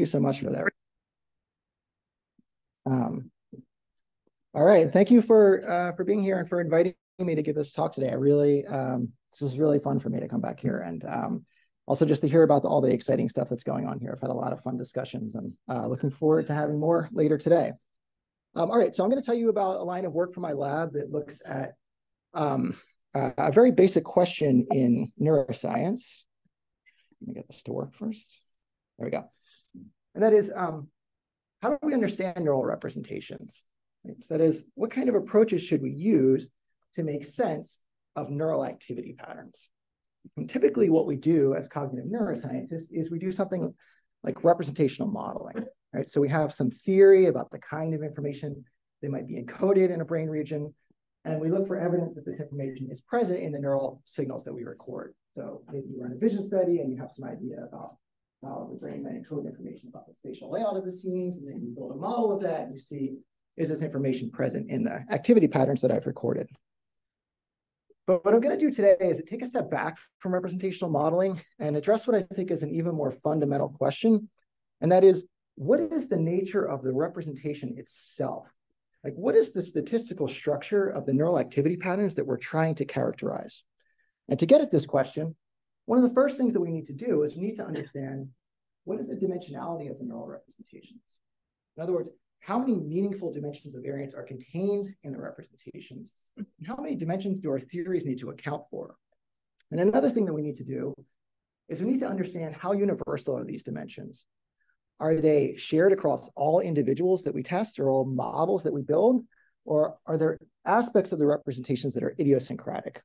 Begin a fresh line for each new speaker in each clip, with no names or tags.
you so much for that. Um, all right, thank you for uh, for being here and for inviting me to give this talk today. I really, um, this was really fun for me to come back here and um, also just to hear about the, all the exciting stuff that's going on here. I've had a lot of fun discussions and uh, looking forward to having more later today. Um, all right, so I'm going to tell you about a line of work from my lab that looks at um, a very basic question in neuroscience. Let me get this to work first. There we go. And that is, um, how do we understand neural representations? Right? So that is, what kind of approaches should we use to make sense of neural activity patterns? And typically what we do as cognitive neuroscientists is we do something like representational modeling, right? So we have some theory about the kind of information that might be encoded in a brain region, and we look for evidence that this information is present in the neural signals that we record. So maybe you run a vision study and you have some idea about how the brain might encode information about the spatial layout of the scenes, and then you build a model of that and you see, is this information present in the activity patterns that I've recorded? But what I'm going to do today is take a step back from representational modeling and address what I think is an even more fundamental question. And that is, what is the nature of the representation itself? Like, what is the statistical structure of the neural activity patterns that we're trying to characterize? And to get at this question, one of the first things that we need to do is we need to understand what is the dimensionality of the neural representations? In other words, how many meaningful dimensions of variance are contained in the representations? And how many dimensions do our theories need to account for? And another thing that we need to do is we need to understand how universal are these dimensions? Are they shared across all individuals that we test or all models that we build? Or are there aspects of the representations that are idiosyncratic?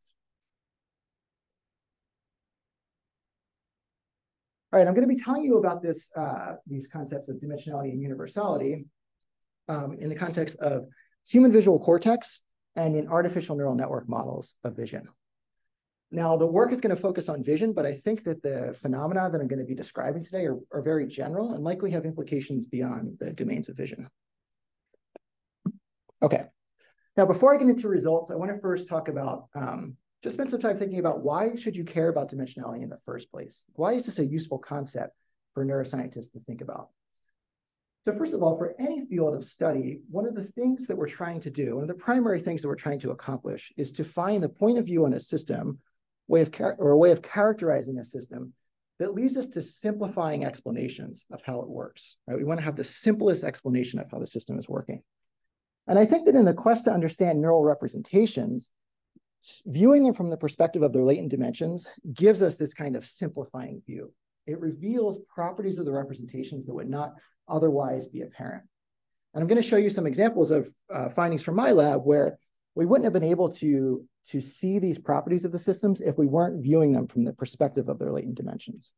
All right, I'm going to be telling you about this, uh, these concepts of dimensionality and universality um, in the context of human visual cortex and in artificial neural network models of vision. Now, the work is going to focus on vision, but I think that the phenomena that I'm going to be describing today are, are very general and likely have implications beyond the domains of vision. Okay. Now, before I get into results, I want to first talk about, um, just spend some time thinking about why should you care about dimensionality in the first place? Why is this a useful concept for neuroscientists to think about? So first of all, for any field of study, one of the things that we're trying to do, one of the primary things that we're trying to accomplish is to find the point of view on a system way of or a way of characterizing a system that leads us to simplifying explanations of how it works. Right? We want to have the simplest explanation of how the system is working. And I think that in the quest to understand neural representations, viewing them from the perspective of their latent dimensions gives us this kind of simplifying view. It reveals properties of the representations that would not otherwise be apparent. And I'm going to show you some examples of uh, findings from my lab where we wouldn't have been able to, to see these properties of the systems if we weren't viewing them from the perspective of their latent dimensions.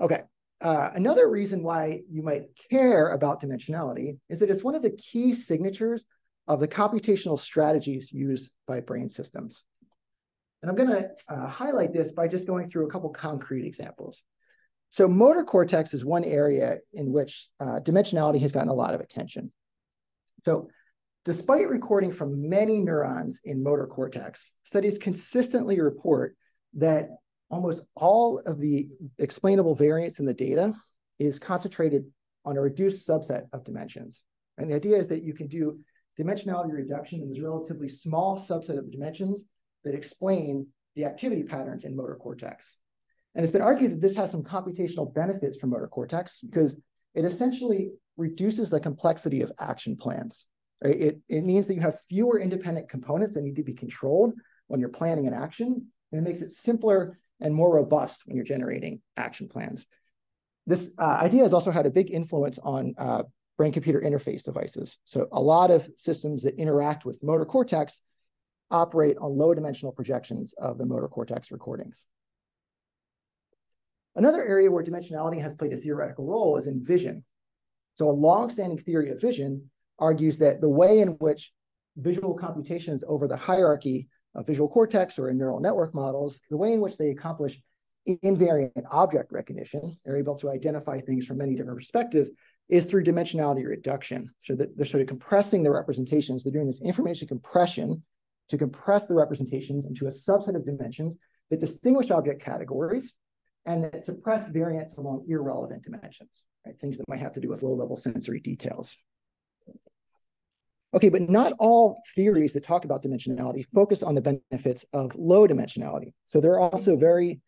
Okay, uh, another reason why you might care about dimensionality is that it's one of the key signatures of the computational strategies used by brain systems. And I'm going to uh, highlight this by just going through a couple concrete examples. So motor cortex is one area in which uh, dimensionality has gotten a lot of attention. So despite recording from many neurons in motor cortex, studies consistently report that almost all of the explainable variance in the data is concentrated on a reduced subset of dimensions. And the idea is that you can do dimensionality reduction in this relatively small subset of dimensions that explain the activity patterns in motor cortex. And it's been argued that this has some computational benefits for motor cortex because it essentially reduces the complexity of action plans. Right? It, it means that you have fewer independent components that need to be controlled when you're planning an action, and it makes it simpler and more robust when you're generating action plans. This uh, idea has also had a big influence on uh, brain-computer interface devices. So a lot of systems that interact with motor cortex operate on low dimensional projections of the motor cortex recordings. Another area where dimensionality has played a theoretical role is in vision. So a long-standing theory of vision argues that the way in which visual computations over the hierarchy of visual cortex or in neural network models, the way in which they accomplish invariant object recognition, they're able to identify things from many different perspectives, is through dimensionality reduction. So that they're sort of compressing the representations. They're doing this information compression to compress the representations into a subset of dimensions that distinguish object categories and that suppress variance along irrelevant dimensions, right? Things that might have to do with low-level sensory details. Okay, but not all theories that talk about dimensionality focus on the benefits of low dimensionality. So there are also very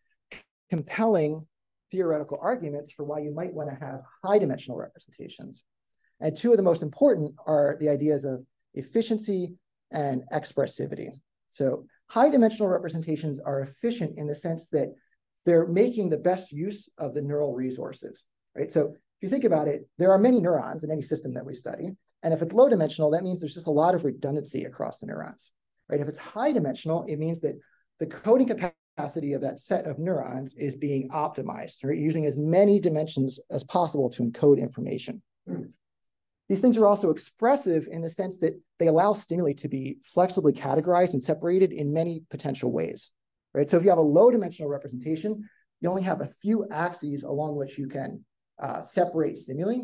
compelling theoretical arguments for why you might want to have high dimensional representations. And two of the most important are the ideas of efficiency and expressivity. So high dimensional representations are efficient in the sense that they're making the best use of the neural resources, right? So if you think about it, there are many neurons in any system that we study. And if it's low dimensional, that means there's just a lot of redundancy across the neurons, right? If it's high dimensional, it means that the coding capacity of that set of neurons is being optimized, right? Using as many dimensions as possible to encode information. Mm. These things are also expressive in the sense that they allow stimuli to be flexibly categorized and separated in many potential ways, right? So if you have a low dimensional representation, you only have a few axes along which you can uh, separate stimuli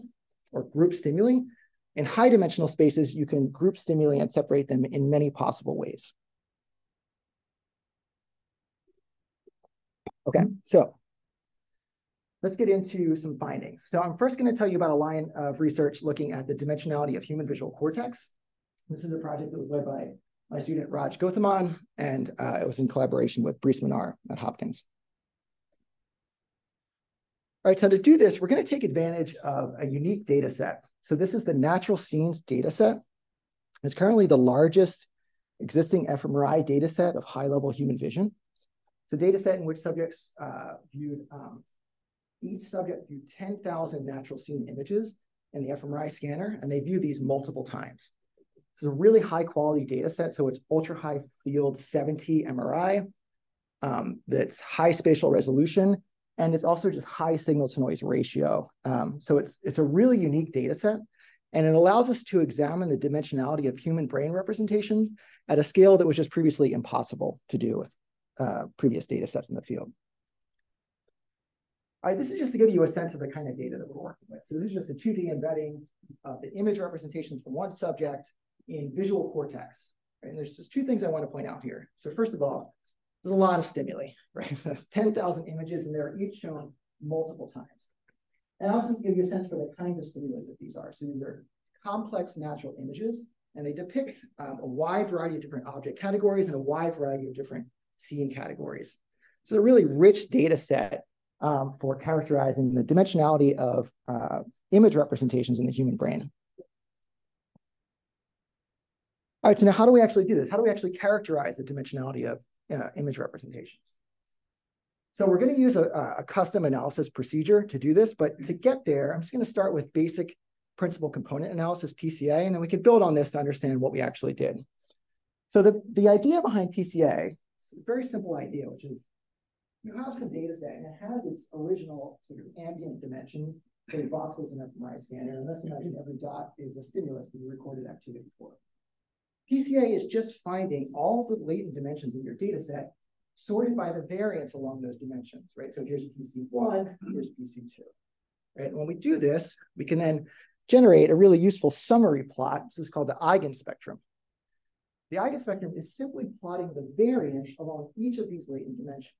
or group stimuli. In high dimensional spaces, you can group stimuli and separate them in many possible ways. Okay, so let's get into some findings. So I'm first going to tell you about a line of research looking at the dimensionality of human visual cortex. This is a project that was led by my student Raj Gauthaman, and uh, it was in collaboration with Brice Ménard at Hopkins. All right, so to do this, we're going to take advantage of a unique data set. So this is the natural scenes data set. It's currently the largest existing fMRI data set of high-level human vision. It's a data set in which subjects uh, viewed um, each subject viewed 10,000 natural scene images in the fMRI scanner, and they view these multiple times. This is a really high quality data set, so it's ultra high field 7T MRI, um, that's high spatial resolution, and it's also just high signal to noise ratio. Um, so it's, it's a really unique data set, and it allows us to examine the dimensionality of human brain representations at a scale that was just previously impossible to do with uh, previous data sets in the field. All right, this is just to give you a sense of the kind of data that we're working with. So this is just a 2D embedding of the image representations from one subject in visual cortex. Right? And there's just two things I want to point out here. So first of all, there's a lot of stimuli, right? 10,000 images, and they're each shown multiple times. And I also give you a sense for the kinds of stimuli that these are. So these are complex natural images, and they depict um, a wide variety of different object categories and a wide variety of different scene categories. So a really rich data set um, for characterizing the dimensionality of uh, image representations in the human brain. All right, so now how do we actually do this? How do we actually characterize the dimensionality of uh, image representations? So we're going to use a, a, custom analysis procedure to do this, but to get there, I'm just going to start with basic principal component analysis, PCA, and then we can build on this to understand what we actually did. So the, the idea behind PCA, very simple idea, which is you have some data set and it has its original sort of ambient dimensions, So say voxels in fMRI scanner, and let's imagine every dot is a stimulus that you recorded activity for. PCA is just finding all the latent dimensions in your data set sorted by the variance along those dimensions, right? So here's PC1, here's PC2, right? And when we do this, we can then generate a really useful summary plot. This is called the eigenspectrum. The eigenspectrum is simply plotting the variance along each of these latent dimensions.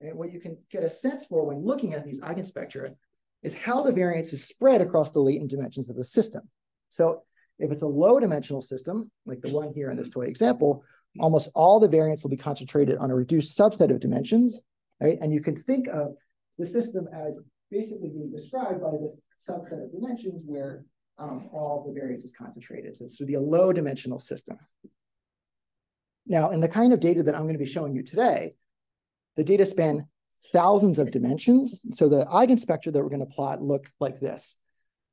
And what you can get a sense for when looking at these eigenspectra is how the variance is spread across the latent dimensions of the system. So if it's a low dimensional system, like the one here in this toy example, almost all the variance will be concentrated on a reduced subset of dimensions, right? And you can think of the system as basically being described by this subset of dimensions where um, all the variance is concentrated. So this would be a low dimensional system. Now, in the kind of data that I'm going to be showing you today, the data span thousands of dimensions. So the eigenspectra that we're going to plot look like this.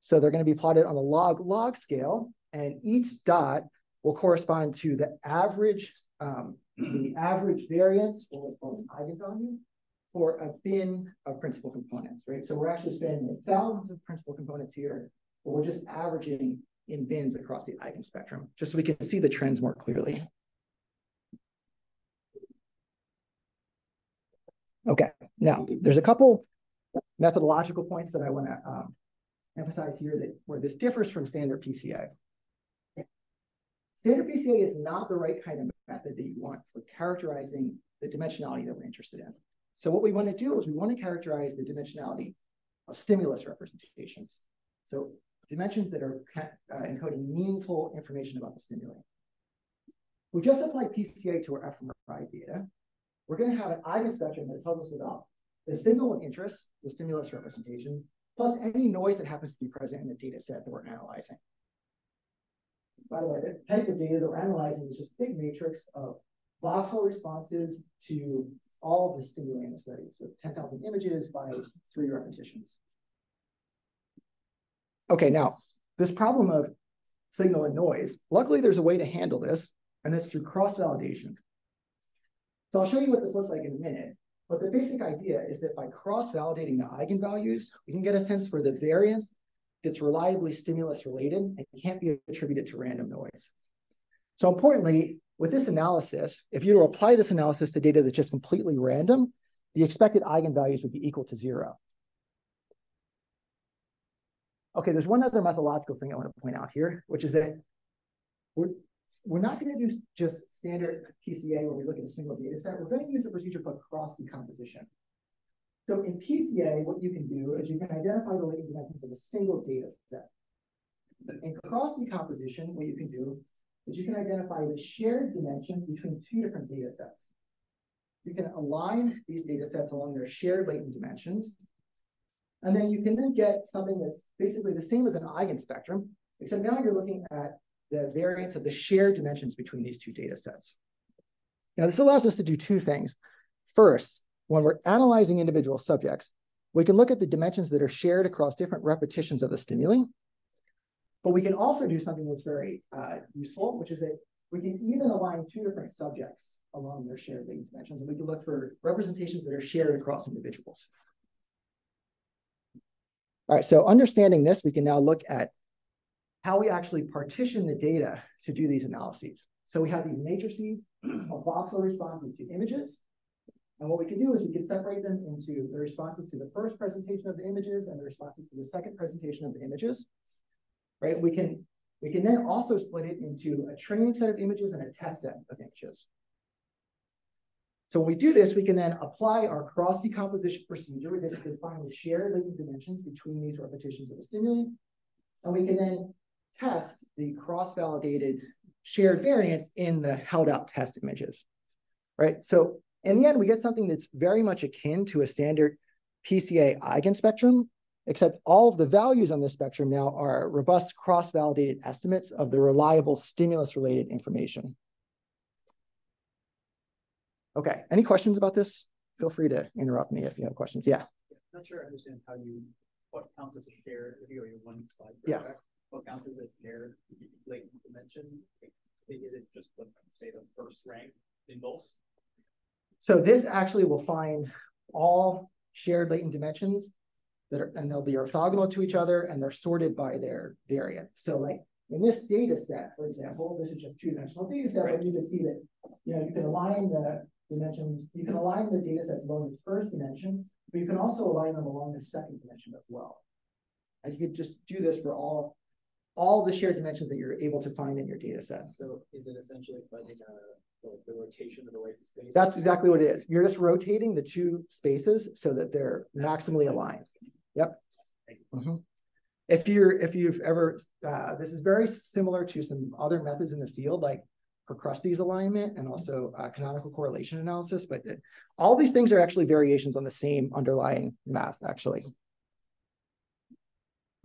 So they're going to be plotted on a log log scale, and each dot will correspond to the average um, the average variance, or what's called an eigenvalue, for a bin of principal components, right? So we're actually spanning thousands of principal components here, but we're just averaging in bins across the eigenspectrum, just so we can see the trends more clearly. Okay, now there's a couple methodological points that I want to um, emphasize here that where this differs from standard PCA. Standard PCA is not the right kind of method that you want for characterizing the dimensionality that we're interested in. So what we want to do is we want to characterize the dimensionality of stimulus representations. So dimensions that are uh, encoding meaningful information about the stimuli. We just applied PCA to our fMRI data. We're going to have an eigenspectrum that tells us about the signal of interest, the stimulus representations, plus any noise that happens to be present in the data set that we're analyzing. By the way, the type of data that we're analyzing is just a big matrix of voxel responses to all of the stimuli in the study. So 10,000 images by three repetitions. Okay, now this problem of signal and noise, luckily there's a way to handle this, and it's through cross-validation. So I'll show you what this looks like in a minute, but the basic idea is that by cross-validating the eigenvalues, we can get a sense for the variance that's reliably stimulus related and can't be attributed to random noise. So importantly, with this analysis, if you were to apply this analysis to data that's just completely random, the expected eigenvalues would be equal to zero. Okay, there's one other methodological thing I want to point out here, which is that we're, we're not going to do just standard PCA where we look at a single data set. We're going to use a procedure called cross decomposition. So in PCA, what you can do is you can identify the latent dimensions of a single data set. In cross decomposition, what you can do is you can identify the shared dimensions between two different data sets. You can align these data sets along their shared latent dimensions. And then you can then get something that's basically the same as an eigenspectrum, except now you're looking at the variance of the shared dimensions between these two data sets. Now, this allows us to do two things. First, when we're analyzing individual subjects, we can look at the dimensions that are shared across different repetitions of the stimuli. But we can also do something that's very uh, useful, which is that we can even align two different subjects along their shared dimensions, and we can look for representations that are shared across individuals. All right, so understanding this, we can now look at how we actually partition the data to do these analyses. So we have these matrices of voxel responses to images, and what we can do is we can separate them into the responses to the first presentation of the images and the responses to the second presentation of the images, right? We can, we can then also split it into a training set of images and a test set of images. So when we do this, we can then apply our cross decomposition procedure. We basically find the shared latent dimensions between these repetitions of the stimuli. And we can then test the cross-validated shared variance in the held out test images, right? So in the end, we get something that's very much akin to a standard PCA eigenspectrum, except all of the values on this spectrum now are robust cross-validated estimates of the reliable stimulus-related information. Okay, any questions about this? Feel free to interrupt me if you have questions. Yeah.
Not sure I understand how you, what counts as a shared, if or your one slide.
Yeah.
Back, what counts as a shared latent dimension? Is it just, the, say, the first rank in both?
So this actually will find all shared latent dimensions that are, and they'll be orthogonal to each other and they're sorted by their variant. So like in this data set, for example, this is just two-dimensional data set, right. but you can see that, you know, you can align the dimensions, you can align the data sets along the first dimension, but you can also align them along the second dimension as well. And you could just do this for all all the shared dimensions that you're able to find in your data set.
So is it essentially finding a like the rotation of the white space?
That's exactly what it is. You're just rotating the two spaces so that they're maximally aligned. Yep. Mm -hmm. If you're if you've ever uh, this is very similar to some other methods in the field like Procrustes alignment and also uh, canonical correlation analysis, but it, all these things are actually variations on the same underlying math actually.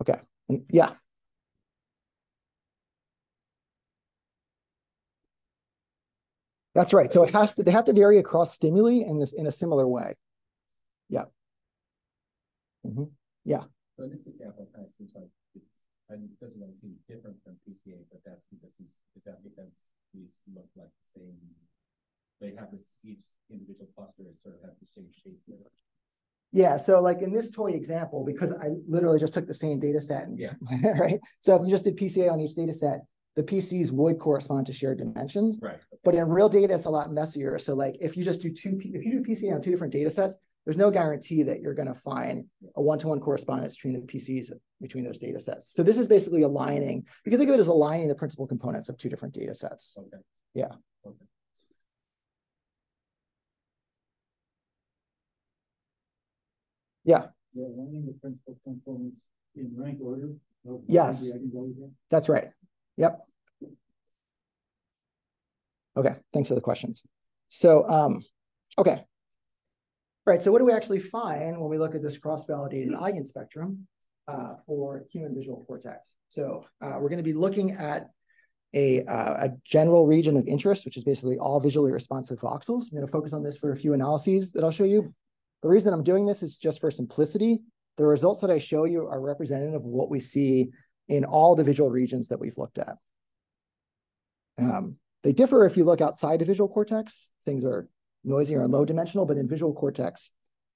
Okay, and yeah. That's right. So it has to, they have to vary across stimuli in this in a similar way. Yeah. Mm -hmm. Yeah.
So in this example, kind of seems like it's, it doesn't really seem different from PCA, but that's because he's, is that because these look like the same, they have this, each individual cluster sort of have the same shape there.
Yeah, so like in this toy example, because I literally just took the same data set, and,
yeah.
right? So if you just did PCA on each data set, the PCs would correspond to shared dimensions.
Right.
But in real data, it's a lot messier. So like if you just do two, if you do PCA on two different data sets, there's no guarantee that you're going to find a one-to-one correspondence between the PCs between those data sets. So this is basically aligning, you can think of it as aligning the principal components of two different data sets.
Okay.
Yeah.
Okay.
Yeah.
Yeah, learning the principal components in rank order. of
Yes.
the.
That's right. Yep. Okay, thanks for the questions. So, um, okay. Right, so what do we actually find when we look at this cross-validated eigenspectrum uh, for human visual cortex? So uh, we're going to be looking at a, uh, a general region of interest, which is basically all visually responsive voxels. I'm going to focus on this for a few analyses that I'll show you. The reason I'm doing this is just for simplicity. The results that I show you are representative of what we see in all the visual regions that we've looked at. Um, they differ if you look outside the visual cortex. Things are noisier or low dimensional, but in visual cortex,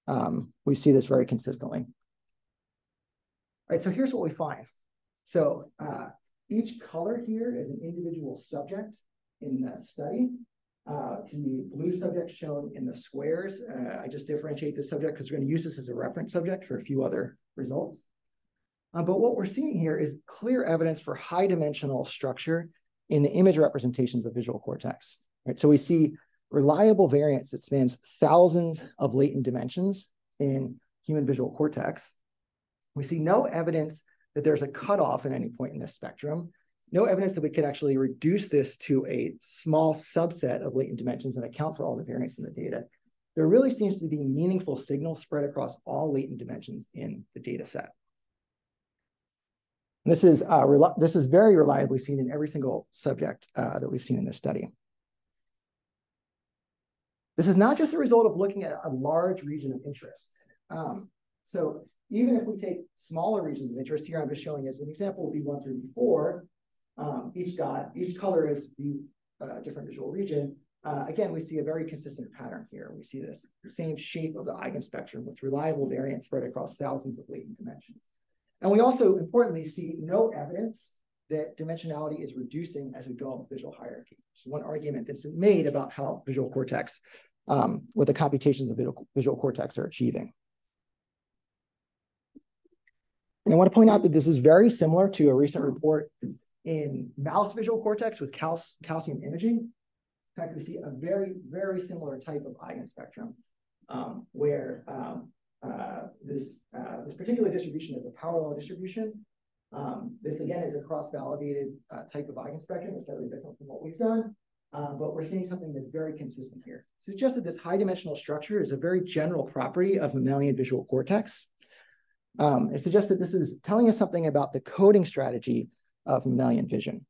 um, we see this very consistently. All right, so here's what we find. So uh, each color here is an individual subject in the study. Uh, the blue subject shown in the squares. Uh, I just differentiate this subject because we're going to use this as a reference subject for a few other results. Uh, but what we're seeing here is clear evidence for high dimensional structure in the image representations of visual cortex. Right? So we see reliable variance that spans thousands of latent dimensions in human visual cortex. We see no evidence that there's a cutoff at any point in this spectrum no evidence that we could actually reduce this to a small subset of latent dimensions and account for all the variance in the data. There really seems to be meaningful signal spread across all latent dimensions in the data set. this is, uh, this is very reliably seen in every single subject uh, that we've seen in this study. This is not just a result of looking at a large region of interest. Um, so even if we take smaller regions of interest, here I'm just showing as an example V1 through V4, um, each dot, each color is the uh, different visual region. Uh, again, we see a very consistent pattern here. We see this same shape of the eigenspectrum with reliable variance spread across thousands of latent dimensions. And we also importantly see no evidence that dimensionality is reducing as we go up the visual hierarchy. So one argument that's made about how visual cortex, um, what the computations of visual, visual cortex are achieving. And I want to point out that this is very similar to a recent report in mouse visual cortex with cal calcium imaging. In fact, we see a very, very similar type of eigenspectrum um, where um, uh, this, uh, this particular distribution is a power law distribution. Um, this again is a cross-validated uh, type of eigenspectrum. It's slightly different from what we've done, um, but we're seeing something that's very consistent here. Suggests that this high dimensional structure is a very general property of mammalian visual cortex. Um, it suggests that this is telling us something about the coding strategy of mammalian vision.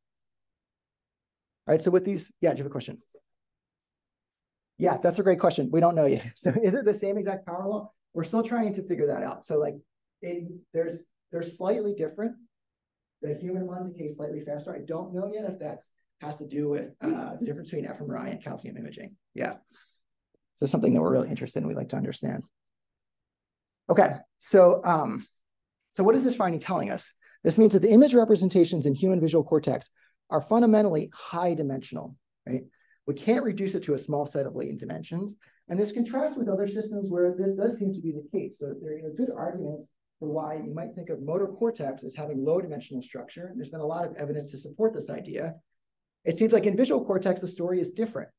All right, so with these, yeah, do you have a question? Yeah, that's a great question. We don't know yet. So is it the same exact power law? We're still trying to figure that out. So like it, there's they're slightly different. The human one decays slightly faster. I don't know yet if that's has to do with uh, the difference between fMRI and calcium imaging. Yeah. So something that we're really interested in, we'd like to understand. Okay, so um, so what is this finding telling us? This means that the image representations in human visual cortex are fundamentally high dimensional, right? We can't reduce it to a small set of latent dimensions. And this contrasts with other systems where this does seem to be the case. So there are good arguments for why you might think of motor cortex as having low dimensional structure. There's been a lot of evidence to support this idea. It seems like in visual cortex, the story is different.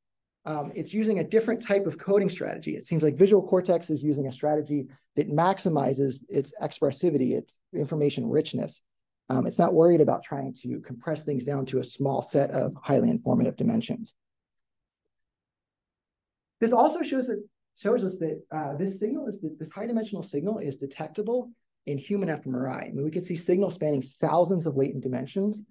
Um, it's using a different type of coding strategy. It seems like visual cortex is using a strategy that maximizes its expressivity, its information richness. Um, it's not worried about trying to compress things down to a small set of highly informative dimensions. This also shows that shows us that uh, this signal is this high dimensional signal is detectable in human fMRI. I mean, we can see signals spanning thousands of latent dimensions.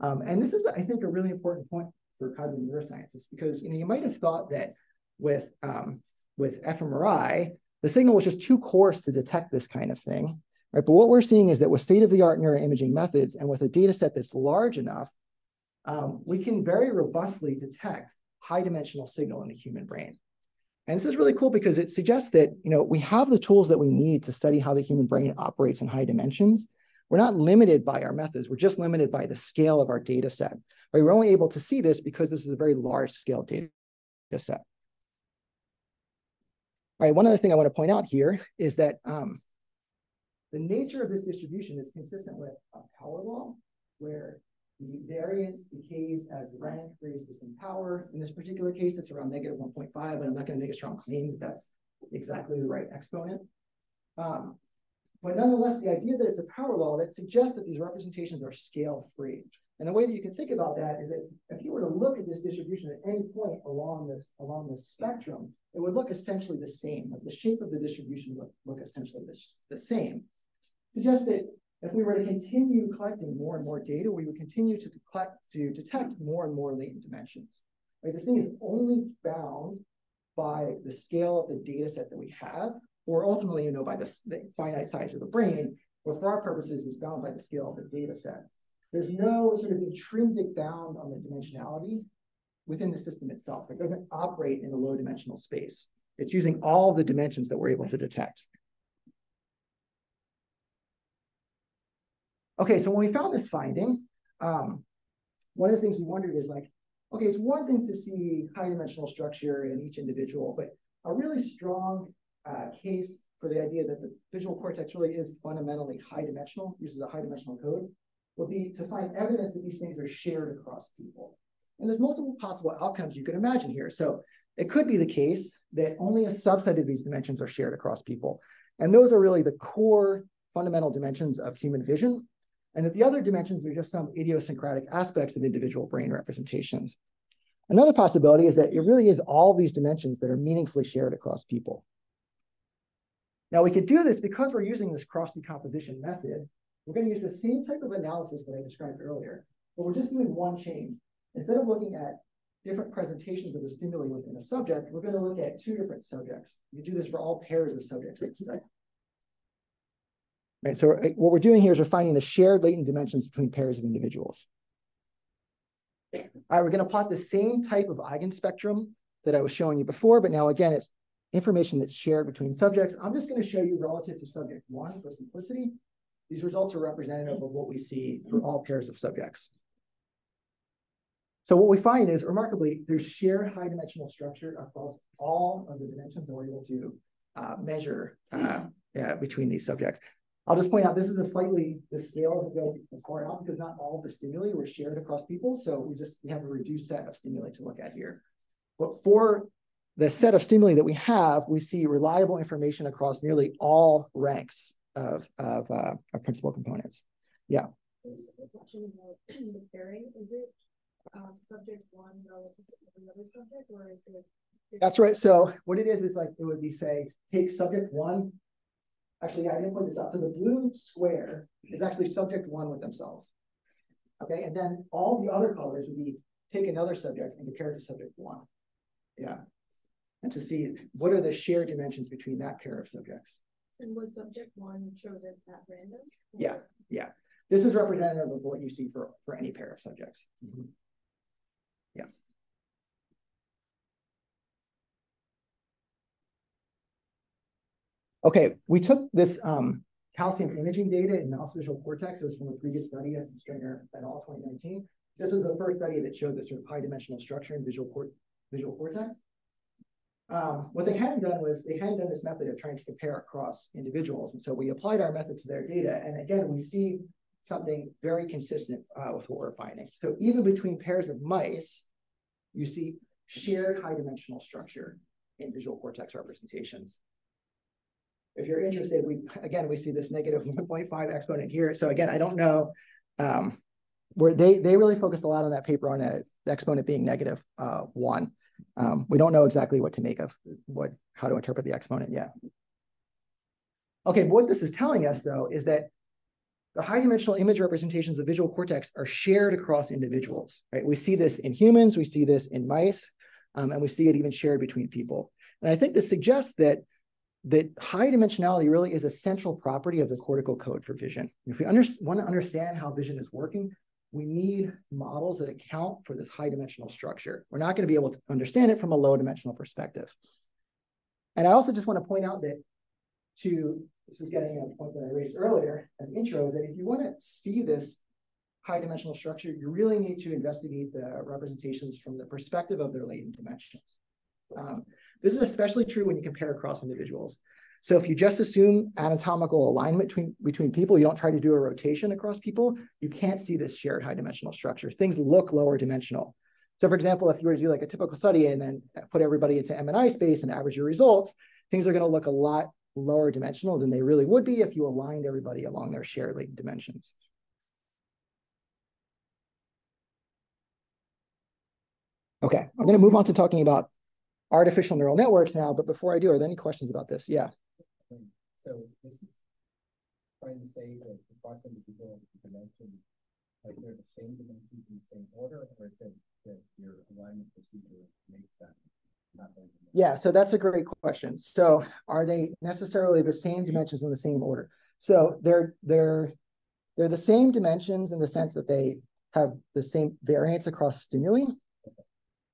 Um, and this is, I think, a really important point for cognitive neuroscientists because you know you might have thought that with um, with fMRI, the signal was just too coarse to detect this kind of thing. Right? But what we're seeing is that with state-of-the-art neuroimaging methods and with a data set that's large enough, um, we can very robustly detect high-dimensional signal in the human brain. And this is really cool because it suggests that you know we have the tools that we need to study how the human brain operates in high dimensions. We're not limited by our methods. We're just limited by the scale of our data set. Right? We're only able to see this because this is a very large scale data set. All right, one other thing I want to point out here is that um, the nature of this distribution is consistent with a power law, where the variance decays as rank raises in power. In this particular case, it's around negative 1.5, but I'm not going to make a strong claim that that's exactly the right exponent. Um, but nonetheless, the idea that it's a power law that suggests that these representations are scale free. And the way that you can think about that is that if you were to look at this distribution at any point along this along this spectrum, it would look essentially the same. The shape of the distribution would look essentially the, the same. Suggests that if we were to continue collecting more and more data, we would continue to collect to detect more and more latent dimensions. Right? This thing is only bound by the scale of the data set that we have, or ultimately, you know, by the, the finite size of the brain, but for our purposes is bound by the scale of the data set. There's no sort of intrinsic bound on the dimensionality within the system itself. It doesn't operate in a low dimensional space. It's using all the dimensions that we're able to detect. Okay, so when we found this finding, um, one of the things we wondered is like, okay, it's one thing to see high dimensional structure in each individual, but a really strong uh, case for the idea that the visual cortex really is fundamentally high dimensional, uses a high dimensional code, would be to find evidence that these things are shared across people. And there's multiple possible outcomes you could imagine here. So it could be the case that only a subset of these dimensions are shared across people. And those are really the core fundamental dimensions of human vision. And that the other dimensions are just some idiosyncratic aspects of individual brain representations. Another possibility is that it really is all these dimensions that are meaningfully shared across people. Now we could do this because we're using this cross decomposition method we're going to use the same type of analysis that I described earlier, but we're just doing one change. Instead of looking at different presentations of the stimuli within a subject, we're going to look at two different subjects. You do this for all pairs of subjects. Right, so uh, what we're doing here is we're finding the shared latent dimensions between pairs of individuals. All right, we're going to plot the same type of eigenspectrum that I was showing you before, but now again, it's information that's shared between subjects. I'm just going to show you relative to subject one for simplicity, these results are representative of what we see for all pairs of subjects. So what we find is, remarkably, there's shared high dimensional structure across all of the dimensions that we're able to uh, measure uh, between these subjects. I'll just point out this is a slightly, the scale doesn't go as far out because not all of the stimuli were shared across people. So we just, we have a reduced set of stimuli to look at here. But for the set of stimuli that we have, we see reliable information across nearly all ranks of of, uh, of principal components. Yeah.
question about the pairing, is it um, subject one relative to another subject, or is it?
That's right. So what it is is like it would be say take subject one. Actually, I didn't put this up. So the blue square is actually subject one with themselves. Okay, and then all the other colors would be take another subject and compare it to subject one. Yeah. And to see what are the shared dimensions between that pair of subjects.
And was subject one chosen at random?
Yeah, yeah. This is representative of what you see for, for any pair of subjects. Mm -hmm. Yeah. Okay, we took this um, calcium imaging data in mouse visual cortex. Was from a previous study at Stringer et al. 2019. This was the first study that showed the sort of high dimensional structure in visual, visual cortex. Um, what they hadn't done was they hadn't done this method of trying to compare across individuals. And so we applied our method to their data. And again, we see something very consistent uh, with what we're finding. So even between pairs of mice, you see shared high dimensional structure in visual cortex representations. If you're interested, we again, we see this negative 1.5 exponent here. So again, I don't know um, where they, they really focused a lot on that paper on a, the exponent being negative uh, one. Um, we don't know exactly what to make of what, how to interpret the exponent yet. Okay, what this is telling us though is that the high dimensional image representations of visual cortex are shared across individuals, right? We see this in humans, we see this in mice, um, and we see it even shared between people. And I think this suggests that that high dimensionality really is a central property of the cortical code for vision. If we want to understand how vision is working, we need models that account for this high dimensional structure. We're not going to be able to understand it from a low dimensional perspective. And I also just want to point out that to, this is getting a point that I raised earlier at the intro, is that if you want to see this high dimensional structure, you really need to investigate the representations from the perspective of their latent dimensions. Um, this is especially true when you compare across individuals. So if you just assume anatomical alignment between, between people, you don't try to do a rotation across people, you can't see this shared high dimensional structure. Things look lower dimensional. So for example, if you were to do like a typical study and then put everybody into MNI space and average your results, things are gonna look a lot lower dimensional than they really would be if you aligned everybody along their shared latent dimensions. Okay, I'm going to move on to talking about artificial neural networks now, but before I do, are there any questions about this? Yeah.
So this is trying to say that the to the dimension, like they're the same dimensions in the same order, or that, that your alignment procedure makes that?
Yeah, so that's a great question. So are they necessarily the same dimensions in the same order? So they're they're they're the same dimensions in the sense that they have the same variance across stimuli.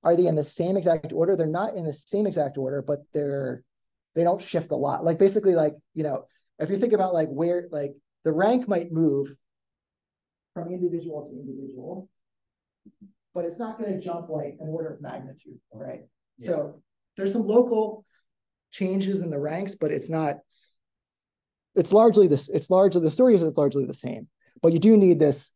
Are they in the same exact order? They're not in the same exact order, but they're they don't shift a lot. Like basically, like you know, if you think about like where like the rank might move from individual to individual, but it's not going to jump like an order of magnitude, right?
Yeah.
So there's some local changes in the ranks, but it's not. It's largely this. It's largely the story is it's largely the same, but you do need this.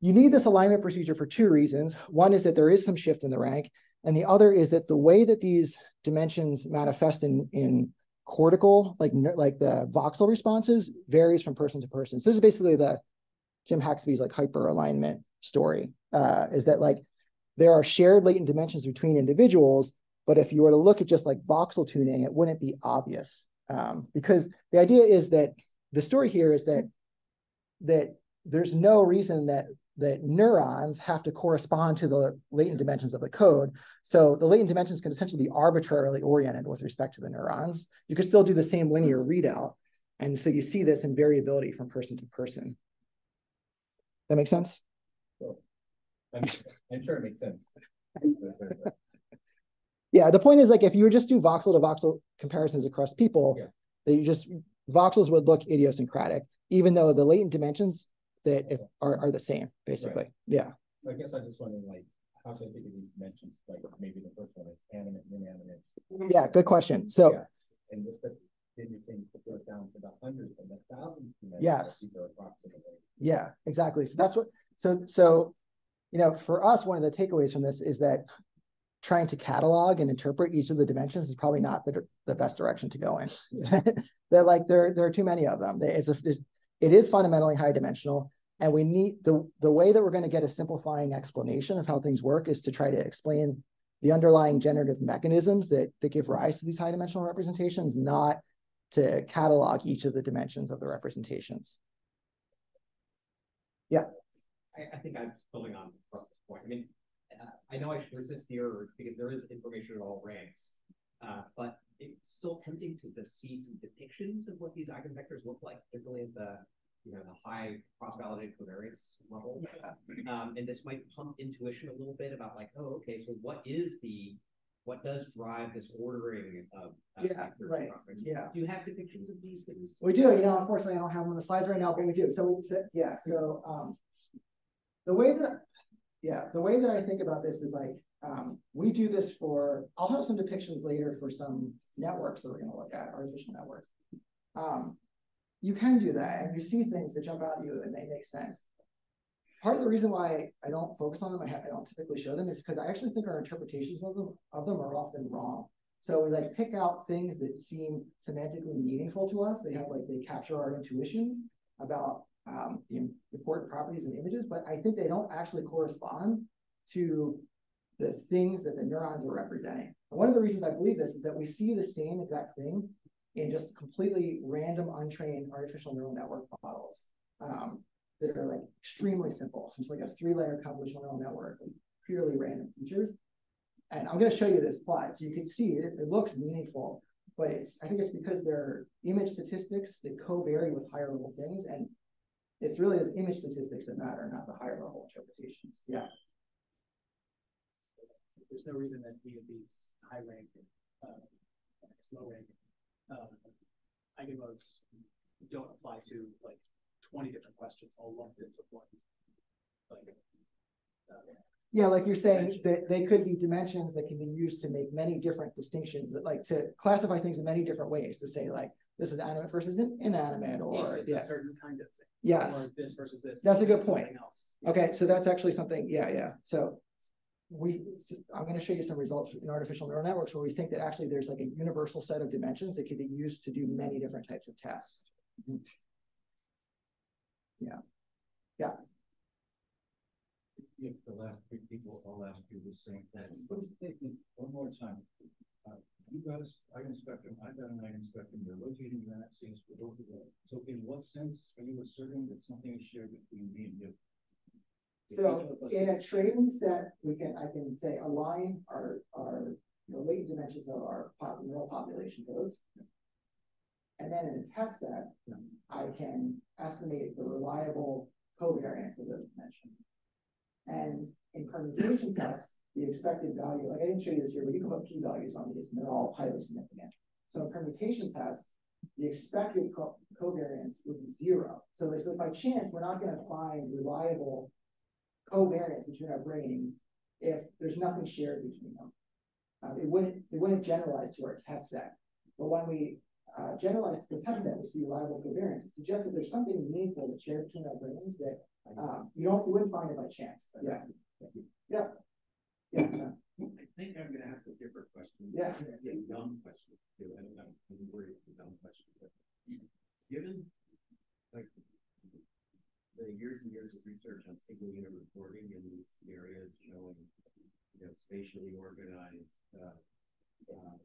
You need this alignment procedure for two reasons. One is that there is some shift in the rank, and the other is that the way that these dimensions manifest in in cortical, like like the voxel responses, varies from person to person. So this is basically the Jim Haxby's like hyper alignment story. Uh, is that like there are shared latent dimensions between individuals, but if you were to look at just like voxel tuning, it wouldn't be obvious. Um, because the idea is that the story here is that that there's no reason that that neurons have to correspond to the latent dimensions of the code. So the latent dimensions can essentially be arbitrarily oriented with respect to the neurons. You could still do the same linear readout. And so you see this in variability from person to person. That makes sense?
I'm, I'm sure it makes sense.
Yeah, the point is like if you were just do voxel to voxel comparisons across people,
Yeah.
that you just voxels would look idiosyncratic, even though the latent dimensions that if, are are the same, basically. Yeah.
So I guess I just wondering like, how should I think of these dimensions? Like maybe the first one is animate, inanimate.
Yeah, good question. So
Yeah. And with the, then you think it goes down to the hundreds and the thousands.
Yes.
Approximately.
Yeah, exactly. So that's what, so, so, you know, for us, one of the takeaways from this is that trying to catalog and interpret each of the dimensions is probably not the, the best direction to go in. They're like, there, there are too many of them. It's a, it's- it is fundamentally high dimensional. And we need, the, the way that we're going to get a simplifying explanation of how things work is to try to explain the underlying generative mechanisms that, that give rise to these high dimensional representations, not to catalog each of the dimensions of the representations.
I, I think I'm building on Russell's point. I mean, uh, I know I should resist the urge because there is information at all ranks. Uh, but it's still tempting to, to see some depictions of what these eigenvectors look like, particularly at the, you know, the high cross-validated covariance level. Um, and this might pump intuition a little bit about like, oh, okay, so what is the, what does drive this ordering of? of
Yeah, right,
around?
yeah.
Do you have depictions of these things?
We do, you know, unfortunately, I don't have them on the slides right now, but we do. So we said, yeah, so um the way that yeah, the way that I think about this is like um we do this for I'll have some depictions later for some networks that we're gonna look at, artificial networks. Um you can do that and you see things that jump out at you and they make sense. Part of the reason why I don't focus on them, I, I don't typically show them, is because I actually think our interpretations of them of them are often wrong. So we like pick out things that seem semantically meaningful to us. They have like they capture our intuitions about um, important properties of images, but I think they don't actually correspond to the things that the neurons are representing. And one of the reasons I believe this is that we see the same exact thing in just completely random, untrained artificial neural network models um, that are like extremely simple. It's like a three-layer convolutional neural network with purely random features. And I'm going to show you this plot so you can see it. It looks meaningful, but it's I think it's because they're image statistics that co-vary with higher level things, and it's really those image statistics that matter, not the higher level interpretations. Yeah.
There's no reason that any of these high rank, uh, low rank, uh, eigenmodes don't apply to like twenty different questions all lumped into one. Like, uh,
Yeah, like you're saying that they could be dimensions that can be used to make many different distinctions that like to classify things in many different ways to say like this is animate versus in- inanimate or yeah.
a certain kind of thing.
Yes.
Or this versus this.
That's a good point. Okay, so that's actually something, yeah, yeah. So we, I'm going to show you some results in artificial neural networks where we think that actually there's like a universal set of dimensions that can be used to do many different types of tests. Yeah. Yeah.
If the last three people all asked you the same thing, one more time? Uh, you got a eigen spectrum, I got an eigen spectrum, you're rotating your axes, we're both of them. So in what sense are you asserting that something is shared between me and you?
So
each of us
in a training set, we can, I can say align our, our, the latent dimensions of our pop, neural population codes. And then in a test set, I can estimate the reliable covariance of those dimensions. And in permutation tests, the expected value, like I didn't show you this here, but you can put p values on these and they're all highly significant. So in permutation tests, the expected co- covariance would be zero. So there's, so by chance, we're not gonna find reliable covariance between our brains if there's nothing shared between them. Uh, it wouldn't, it wouldn't generalize to our test set. But when we uh, generalize to the test set, we see reliable covariance. It suggests that there's something meaningful that's shared between our brains that um, you don't, you wouldn't find it by chance. Yeah. Yeah. Yeah.
I think I'm gonna ask a different question.
Yeah.
A dumb question, too, I don't know, I'm worried it's a dumb question, but given, like, the years and years of research on single unit reporting in these areas showing, you know, spatially organized, uh, um,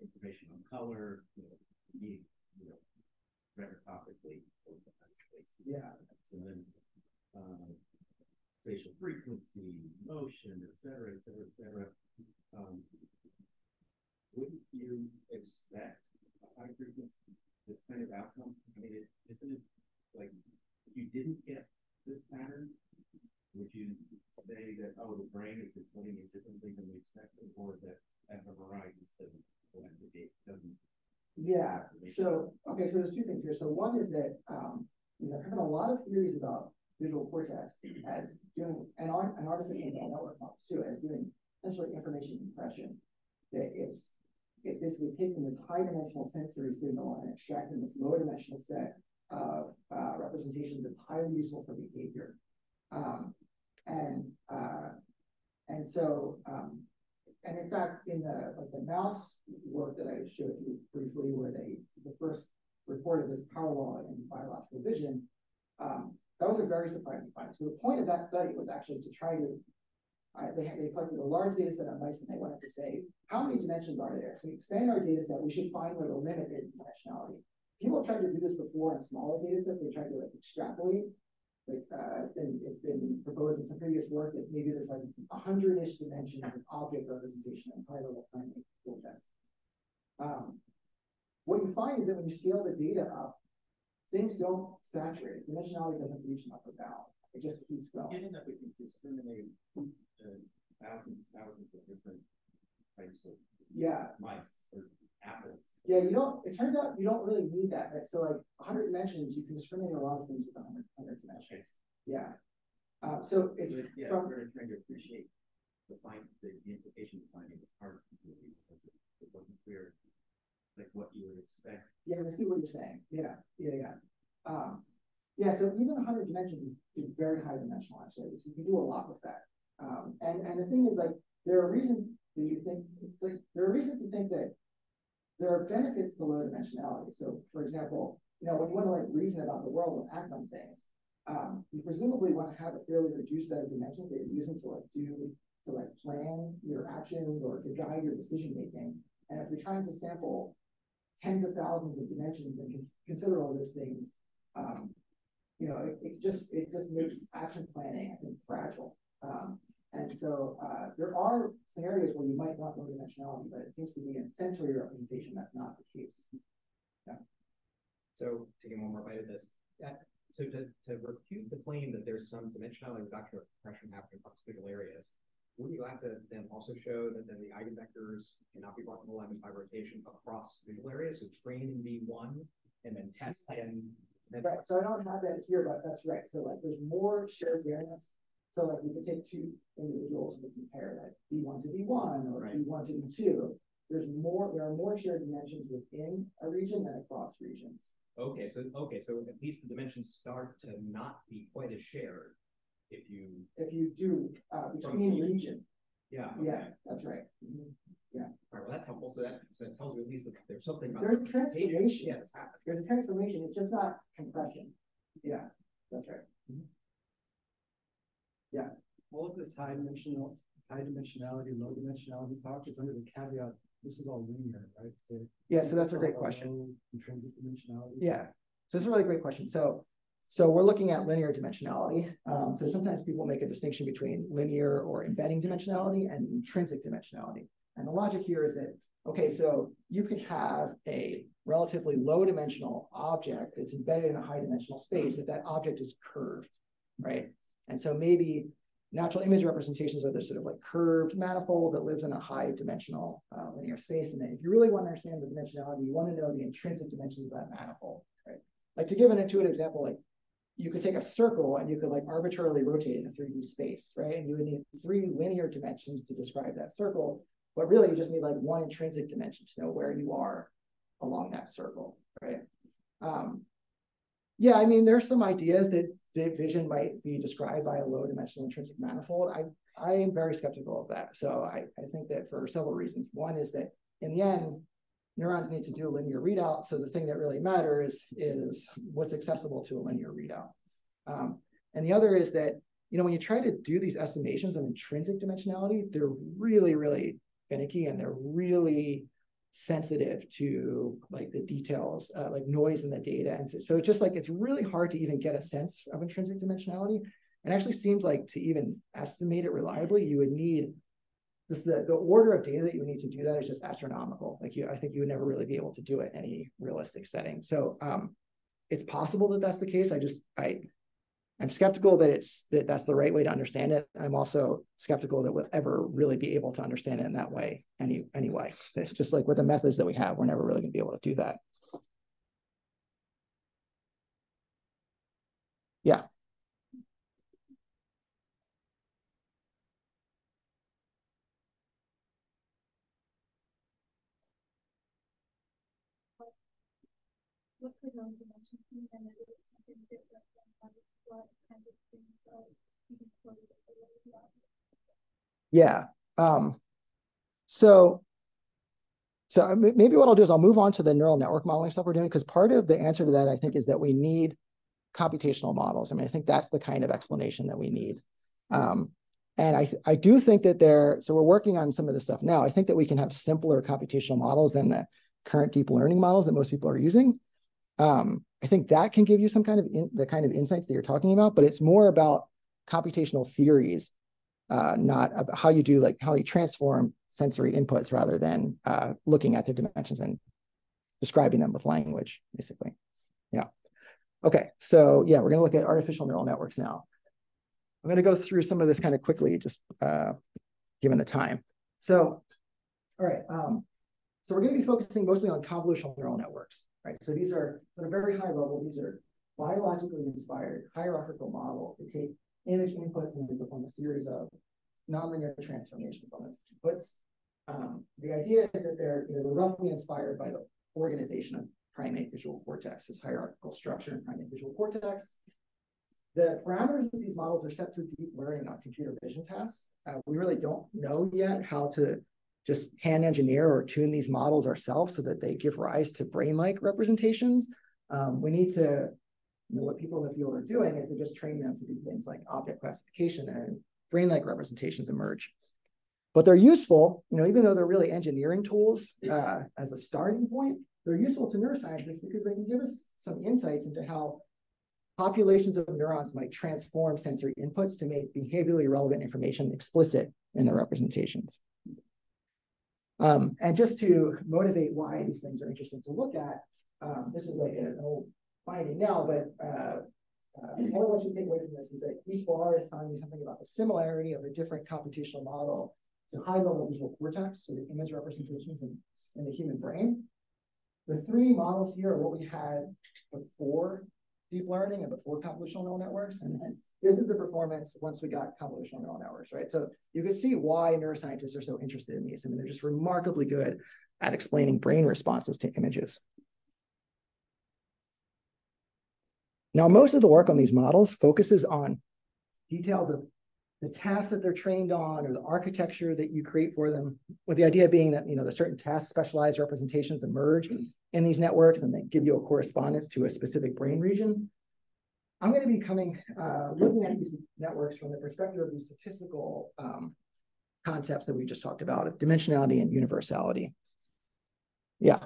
information on color, you know, being, you know, organized spaces.
Yeah.
And then, um, spatial frequency, motion, et cetera, et cetera, et cetera. Um, wouldn't you expect a high frequency, this kind of outcome? I mean, isn't it like, if you didn't get this pattern, would you say that, oh, the brain is explaining it differently than we expected, or that fMRI just doesn't, it doesn't
Yeah, so, okay, so there's two things here. So one is that, um, you know, having a lot of theories about visual cortex as doing, and art, and artificial network models too, as doing essentially information compression. That it's, it's basically taking this high dimensional sensory signal and extracting this low dimensional set of, uh, representations that's highly useful for behavior. Um, and, uh, and so, um, and in fact, in the like the mouse work that I showed you briefly, where they the first reported this power law in biological vision, um, that was a very surprising finding. So the point of that study was actually to try to uh, they they collected a large data set of mice and they wanted to say how many dimensions are there. So we expand our data set, we should find where the limit is in dimensionality. People have tried to do this before on smaller data sets. They tried to like extrapolate like uh, it's been it's been proposed in some previous work that maybe there's like a hundred-ish dimensions of object representation in high level primate cortex. Um, what you find is that when you scale the data up, things don't saturate. Dimensionality doesn't reach an upper bound. It just keeps going.
Given that we can discriminate uh, thousands, thousands of different types of
Yeah,
mice or apples.
yeah. You don't. It turns out you don't really need that. So like 100 dimensions, you can discriminate a lot of things with 100, 100 dimensions. Yeah. Um, so it's
it's, yeah,
from
we're trying to appreciate the find, the, the implication of finding was hard to do because it, it wasn't clear like what you would expect.
Yeah, I see what you're saying. Yeah, yeah, yeah. Um, yeah, so even 100 dimensions is, is very high dimensional, actually. So you can do a lot with that. Um, and, and the thing is, like, there are reasons that you think, it's like, there are reasons to think that there are benefits to low dimensionality. So, for example, you know, when you want to, like, reason about the world and act on things, um, you presumably want to have a fairly reduced set of dimensions that you're using to, like, do, to, like, plan your actions or to guide your decision making. And if you're trying to sample tens of thousands of dimensions and con- consider all those things, um, you know, it, it just it just makes action planning, I think, fragile. Um, and so uh, there are scenarios where you might want low dimensionality, but it seems to be in sensory representation that's not the case. Yeah.
So taking one more bite of this, that, so to, to refute the claim that there's some dimensionality reduction or compression happening across visual areas, wouldn't you have to then also show that then the eigenvectors cannot be brought in alignment by rotation across visual areas? So train in V1 and then test in.
Right. So I don't have that here, but that's right. So like there's more shared variance. So like we could take two individuals and compare like V1 to V1 or
Right.
V1 to V2. There's more, there are more shared dimensions within a region than across regions.
Okay, so, okay, so at least the dimensions start to not be quite as shared. if you,
If you do, uh, between region,
yeah.
yeah,
okay.
that's right. Yeah.
All right, well, that's helpful. So that, so that tells you at least that there's something about.
There's
the
transformation.
Yeah, that's happening.
There's a transformation, it's just not compression. Yeah, that's right.
All of this high dimensional, high dimensionality, low dimensionality talk is under the caveat, this is all linear, right?
Yeah, so that's a great question.
Intrinsic dimensionality.
Yeah, so it's a really great question. So, so we're looking at linear dimensionality. Um, so sometimes people make a distinction between linear or embedding dimensionality and intrinsic dimensionality. And the logic here is that, okay, so you could have a relatively low dimensional object that's embedded in a high dimensional space if that object is curved, right? And so maybe natural image representations are this sort of like curved manifold that lives in a high dimensional uh, linear space. And if you really want to understand the dimensionality, you want to know the intrinsic dimensions of that manifold, right? Like to give an intuitive example, like you could take a circle and you could like arbitrarily rotate in a 3D space, right? And you would need three linear dimensions to describe that circle, but really you just need like one intrinsic dimension to know where you are along that circle, right? Um, yeah, I mean, there's some ideas that vision might be described by a low dimensional intrinsic manifold. I, I am very skeptical of that. So I, I think that for several reasons. One is that in the end, neurons need to do a linear readout. So the thing that really matters is what's accessible to a linear readout. Um, and the other is that, you know, when you try to do these estimations of intrinsic dimensionality, they're really, really finicky and they're really sensitive to like the details, uh, like noise in the data. And so, it's just like, it's really hard to even get a sense of intrinsic dimensionality. And actually seems like to even estimate it reliably, you would need this, the, the order of data that you need to do that is just astronomical. Like you, I think you would never really be able to do it in any realistic setting. So um, it's possible that that's the case. I just, I, I'm skeptical that it's that that's the right way to understand it. I'm also skeptical that we'll ever really be able to understand it in that way any anyway. It's just like with the methods that we have, we're never really going to be able to do that. Yeah.
What could
Yeah. Um, so, so uh, maybe what I'll do is I'll move on to the neural network modeling stuff we're doing because part of the answer to that I think is that we need computational models. I mean, I think that's the kind of explanation that we need. Um, and I I do think that there. So we're working on some of this stuff now. I think that we can have simpler computational models than the current deep learning models that most people are using. Um, I think that can give you some kind of in, the kind of insights that you're talking about, but it's more about computational theories uh, not about how you do like how you transform sensory inputs rather than uh, looking at the dimensions and describing them with language, basically. Yeah. Okay, so yeah, we're going to look at artificial neural networks now. I'm going to go through some of this kind of quickly, just uh, given the time. So, all right, um, so we're going to be focusing mostly on convolutional neural networks, right? So these are at a very high level, these are biologically inspired hierarchical models. They take image inputs and they perform a series of nonlinear transformations on those inputs. Um, the idea is that they're, you know, they're roughly inspired by the organization of primate visual cortex, this hierarchical structure in primate visual cortex. The parameters of these models are set through deep learning on computer vision tests. Uh, we really don't know yet how to just hand engineer or tune these models ourselves so that they give rise to brain-like representations. Um, we need to you know, what people in the field are doing is they just train them to do things like object classification and brain-like representations emerge. But they're useful, you know, even though they're really engineering tools uh, as a starting point, they're useful to neuroscientists because they can give us some insights into how populations of neurons might transform sensory inputs to make behaviorally relevant information explicit in their representations. Um, and just to motivate why these things are interesting to look at, um, this is like an old finding now, but uh, uh, what I want you to take away from this is that each bar is telling you something about the similarity of a different computational model to high-level visual cortex, so the image representations in, in the human brain. The three models here are what we had before deep learning and before convolutional neural networks, and then this is the performance once we got convolutional neural networks, right? So you can see why neuroscientists are so interested in these. I mean, they're just remarkably good at explaining brain responses to images. Now, most of the work on these models focuses on details of the tasks that they're trained on or the architecture that you create for them, with the idea being that you know the certain task specialized representations emerge in these networks and they give you a correspondence to a specific brain region. I'm going to be coming uh, looking at these networks from the perspective of these statistical um, concepts that we just talked about, dimensionality and universality. Yeah.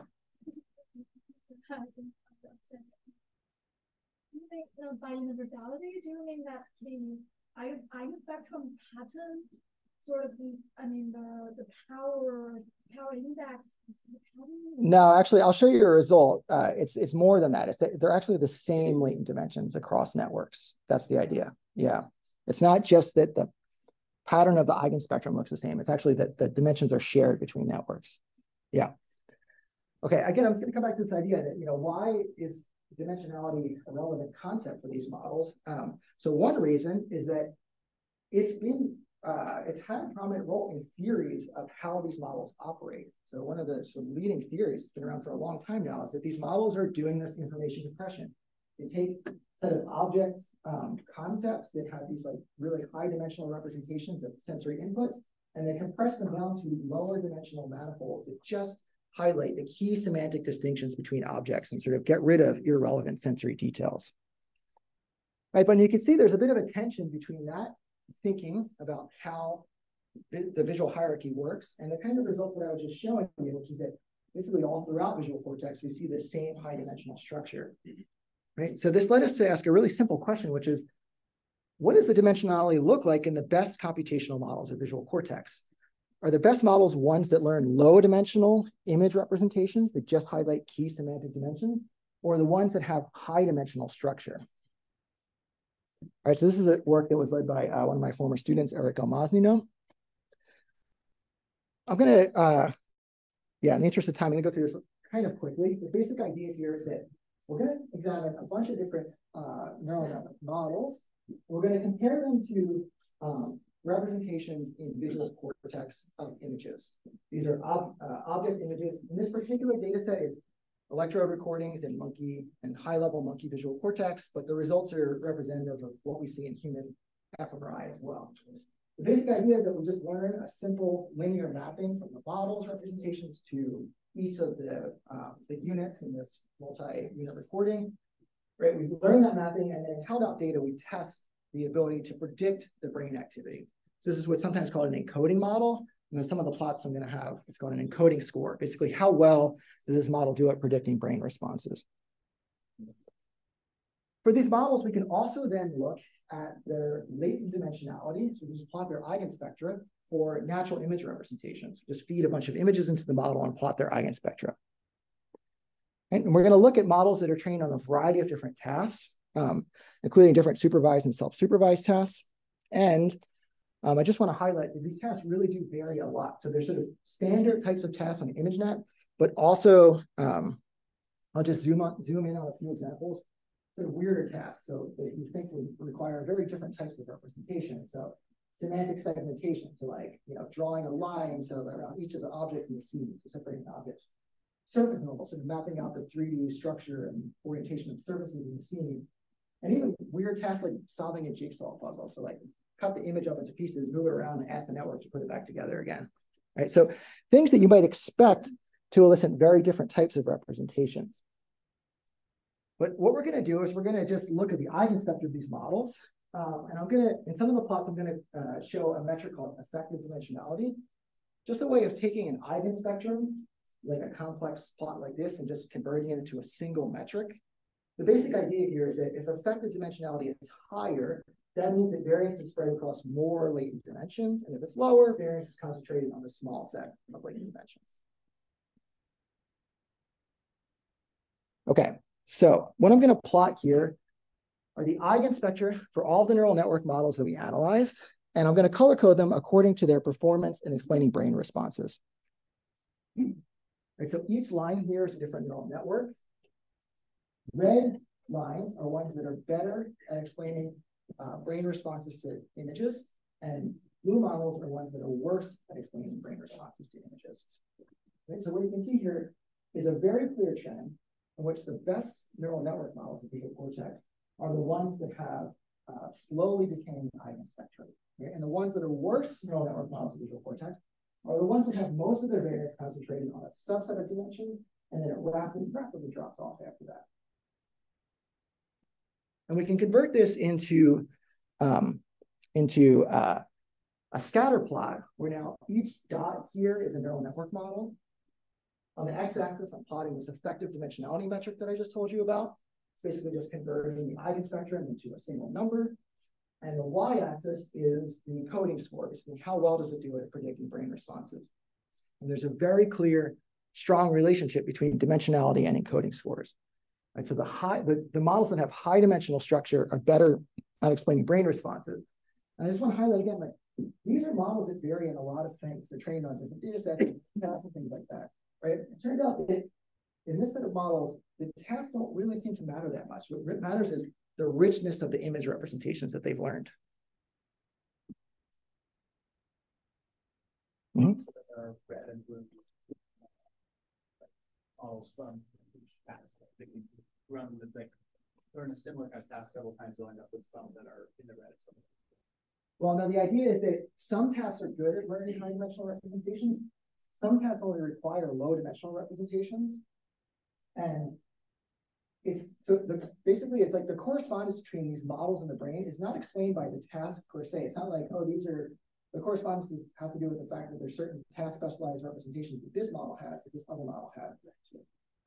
by universality, do you mean that the eigenspectrum pattern sort of the, I mean, the, the power, power index?
No, actually, I'll show you a result. Uh, it's it's more than that. It's they're actually the same latent dimensions across networks. That's the idea. Yeah, it's not just that the pattern of the eigenspectrum looks the same. It's actually that the dimensions are shared between networks. Yeah. Okay, again, I was going to come back to this idea that, you know, why is dimensionality a relevant concept for these models? Um, so one reason is that it's been, uh, it's had a prominent role in theories of how these models operate. So one of the sort of leading theories, that's been around for a long time now, is that these models are doing this information compression. They take a set of objects, um, concepts that have these like really high dimensional representations of sensory inputs, and they compress them down to lower dimensional manifolds that just highlight the key semantic distinctions between objects and sort of get rid of irrelevant sensory details. Right, but you can see there's a bit of a tension between that thinking about how the visual hierarchy works and the kind of results that I was just showing you, which is that basically all throughout visual cortex, we see the same high dimensional structure. Mm-hmm. Right. So this led us to ask a really simple question, which is, what does the dimensionality look like in the best computational models of visual cortex? Are the best models ones that learn low dimensional image representations that just highlight key semantic dimensions, or the ones that have high dimensional structure? All right, so this is a work that was led by uh, one of my former students, Eric Elmoznino. I'm gonna, uh, yeah, in the interest of time, I'm gonna go through this kind of quickly. The basic idea here is that we're gonna examine a bunch of different uh, neural network models. We're gonna compare them to um, representations in visual cortex of images. These are ob uh, object images. In this particular data set, it's electrode recordings in monkey and high-level monkey visual cortex, but the results are representative of what we see in human fMRI as well. The basic idea is that we'll just learn a simple linear mapping from the model's representations to each of the, um, the units in this multi-unit recording. Right, we learn that mapping and then held out data, we test the ability to predict the brain activity. So this is what's sometimes called an encoding model. You know, some of the plots I'm going to have, it's called an encoding score. Basically, how well does this model do at predicting brain responses? For these models, we can also then look at their latent dimensionality. So we just plot their eigenspectra for natural image representations. Just feed a bunch of images into the model and plot their eigenspectra. And we're going to look at models that are trained on a variety of different tasks, um, including different supervised and self-supervised tasks. And um, I just want to highlight that these tasks really do vary a lot. So there's sort of standard types of tasks on ImageNet, but also um, I'll just zoom on, zoom in on a few examples. Sort of weirder tasks, so that you think would require very different types of representation. So semantic segmentation, so like you know drawing a line so around each of the objects in the scene, so separating the objects. Surface normal, sort of mapping out the 3D structure and orientation of surfaces in the scene. And even weird tasks like solving a jigsaw puzzle. So like cut the image up into pieces, move it around, and ask the network to put it back together again. Right. So things that you might expect to elicit very different types of representations. But what we're going to do is we're going to just look at the eigenspectrum of these models. Um, and I'm going to, in some of the plots, I'm going to uh, show a metric called effective dimensionality. Just a way of taking an eigenspectrum, like a complex plot like this, and just converting it into a single metric. The basic idea here is that if effective dimensionality is higher, that means that variance is spread across more latent dimensions. And if it's lower, variance is concentrated on a small set of latent dimensions. Okay, so what I'm going to plot here are the eigenspectra for all the neural network models that we analyzed. And I'm going to color code them according to their performance in explaining brain responses. Right, so each line here is a different neural network. Red lines are ones that are better at explaining uh, brain responses to images, and blue models are ones that are worse at explaining brain responses to images. So what you can see here is a very clear trend in which the best neural network models of visual cortex are the ones that have uh, slowly decaying eigenspectra. Okay? And the ones that are worse neural network models of visual cortex are the ones that have most of their variance concentrated on a subset of dimensions, and then it rapidly, rapidly drops off after that. And we can convert this into, um, into uh, a scatter plot where now each dot here is a neural network model. On the x-axis, I'm plotting this effective dimensionality metric that I just told you about. Basically just converting the eigenspectrum into a single number. And the y-axis is the encoding score, basically how well does it do at predicting brain responses. And there's a very clear, strong relationship between dimensionality and encoding scores. Right, so the high the, the models that have high dimensional structure are better at explaining brain responses. And I just want to highlight again, like these are models that vary in a lot of things. They're trained on different data sets and things like that. Right? It turns out that in this set of models, the tasks don't really seem to matter that much. What matters is the richness of the image representations that they've learned. Mm -hmm. red and blue
models from run the like learn a similar kind of task several times, you'll end up with some that are in the red. Some.
Well, now the idea is that some tasks are good at learning high dimensional representations. Some tasks only require low dimensional representations. And it's so the, basically it's like the correspondence between these models in the brain is not explained by the task per se. It's not like, oh, these are the correspondence has to do with the fact that there's certain task specialized representations that this model has that this other model has.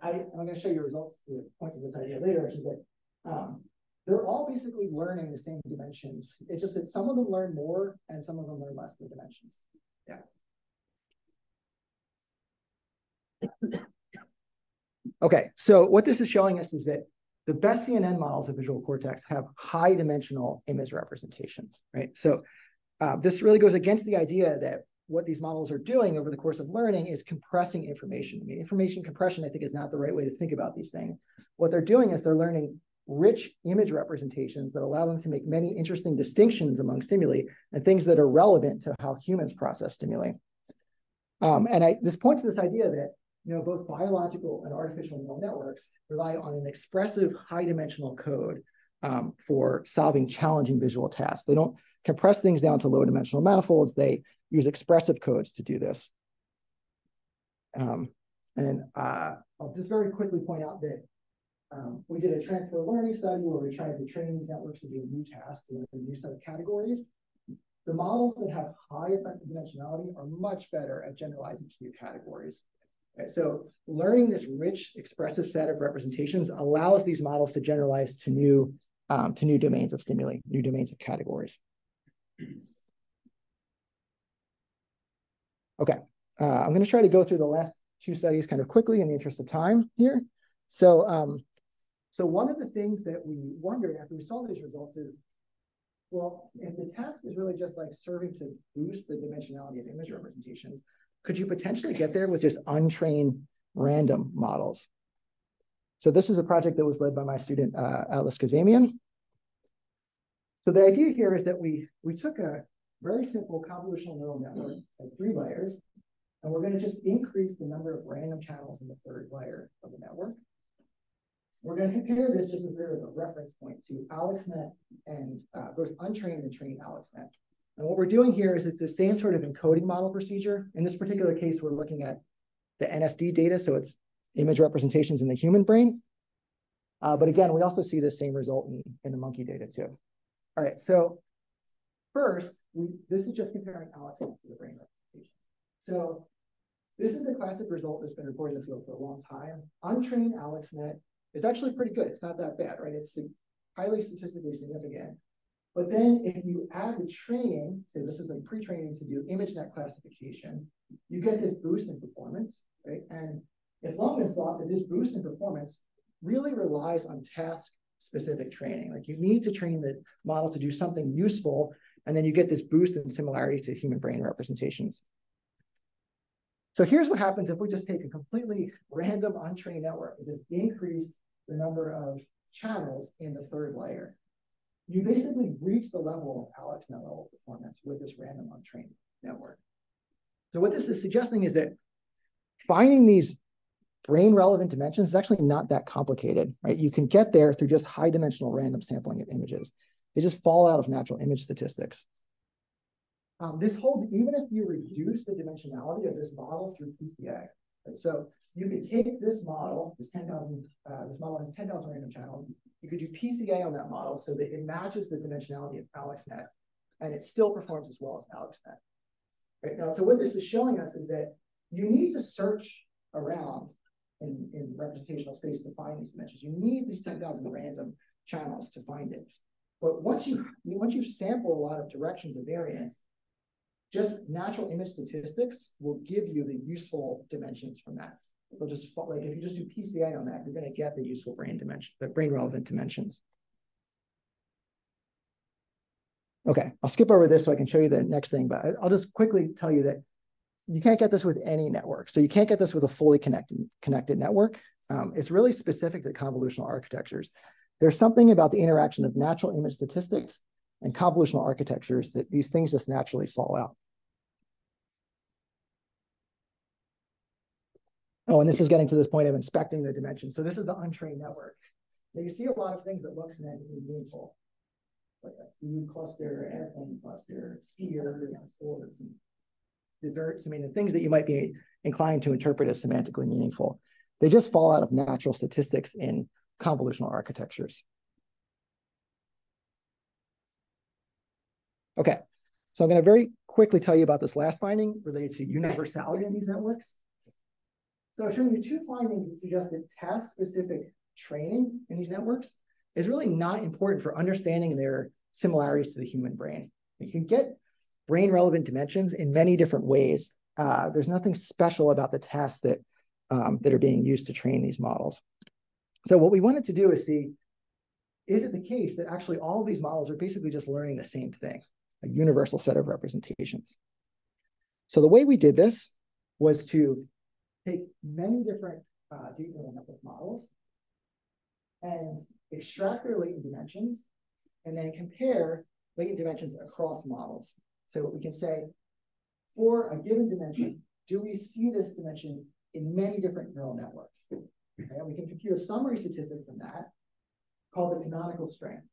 I, am going to show you results to point to this idea later, which is that um, they're all basically learning the same dimensions. It's just that some of them learn more and some of them learn less than the dimensions. Yeah. Okay, so what this is showing us is that the best CNN models of visual cortex have high dimensional image representations, right? So uh, this really goes against the idea that what these models are doing over the course of learning is compressing information. I mean, information compression, I think, is not the right way to think about these things. What they're doing is they're learning rich image representations that allow them to make many interesting distinctions among stimuli and things that are relevant to how humans process stimuli. Um, and I, this points to this idea that you know, both biological and artificial neural networks rely on an expressive high dimensional code um, for solving challenging visual tasks. They don't compress things down to low dimensional manifolds. They use expressive codes to do this. Um, and uh, I'll just very quickly point out that um, we did a transfer learning study where we tried to train these networks to do new tasks in a new set of categories. The models that have high effective dimensionality are much better at generalizing to new categories. Right? So learning this rich expressive set of representations allows these models to generalize to new, um, to new domains of stimuli, new domains of categories. Okay, uh, I'm going to try to go through the last two studies kind of quickly in the interest of time here. So, um, so one of the things that we wondered after we saw these results is, well, if the task is really just like serving to boost the dimensionality of image representations, could you potentially get there with just untrained random models? So this was a project that was led by my student, uh, Atlas Kazemian. So the idea here is that we, we took a very simple convolutional neural network at three layers, and we're going to just increase the number of random channels in the third layer of the network. We're going to compare this just as a reference point to AlexNet and uh, both untrained and trained AlexNet. And what we're doing here is it's the same sort of encoding model procedure. In this particular case, we're looking at the NSD data, so it's image representations in the human brain. Uh, but again, we also see the same result in, in the monkey data too. All right, so first, we, this is just comparing Alex to the brain representation. So this is the classic result that's been reported in the field for a long time. Untrained AlexNet is actually pretty good. It's not that bad, right? It's highly statistically significant. But then if you add the training, say this is like pre-training to do ImageNet classification, you get this boost in performance, right? And it's long been thought that this boost in performance really relies on task specific training. Like you need to train the model to do something useful, and then you get this boost in similarity to human brain representations. So here's what happens if we just take a completely random untrained network and just increase the number of channels in the third layer you basically reach the level of AlexNet level performance with this random untrained network. So what this is suggesting is that finding these brain relevant dimensions is actually not that complicated, right? You can get there through just high dimensional random sampling of images. They just fall out of natural image statistics. Um, this holds even if you reduce the dimensionality of this model through PCA. Right? So you could take this model, this 10,000, uh, this model has 10,000 random channels. You could do PCA on that model so that it matches the dimensionality of AlexNet, and it still performs as well as AlexNet. Right now, so what this is showing us is that you need to search around in, in representational space to find these dimensions. You need these 10,000 random channels to find it. But once you once you sample a lot of directions of variance, just natural image statistics will give you the useful dimensions from that. They'll just like if you just do PCA on that, you're going to get the useful brain dimension, the brain relevant dimensions. Okay, I'll skip over this so I can show you the next thing, but I'll just quickly tell you that you can't get this with any network. So you can't get this with a fully connected, connected network. Um, it's really specific to convolutional architectures. There's something about the interaction of natural image statistics and convolutional architectures that these things just naturally fall out. Oh, and this is getting to this point of inspecting the dimensions. So this is the untrained network. Now you see a lot of things that look semantically meaningful, like a food cluster, airplane cluster, skier, sports, and desserts. I mean, the things that you might be inclined to interpret as semantically meaningful. They just fall out of natural statistics in convolutional architectures. Okay, so I'm going to very quickly tell you about this last finding related to universality in these networks. So I've shown you two findings that suggest that task-specific training in these networks is really not important for understanding their similarities to the human brain. You can get brain-relevant dimensions in many different ways. Uh, there's nothing special about the tests that, um, that are being used to train these models. So what we wanted to do is see, is it the case that actually all these models are basically just learning the same thing? a universal set of representations. So the way we did this was to take many different uh, deep neural network models and extract their latent dimensions and then compare latent dimensions across models. So we can say, for a given dimension, do we see this dimension in many different neural networks? Okay, and we can compute a summary statistic from that called the canonical strength.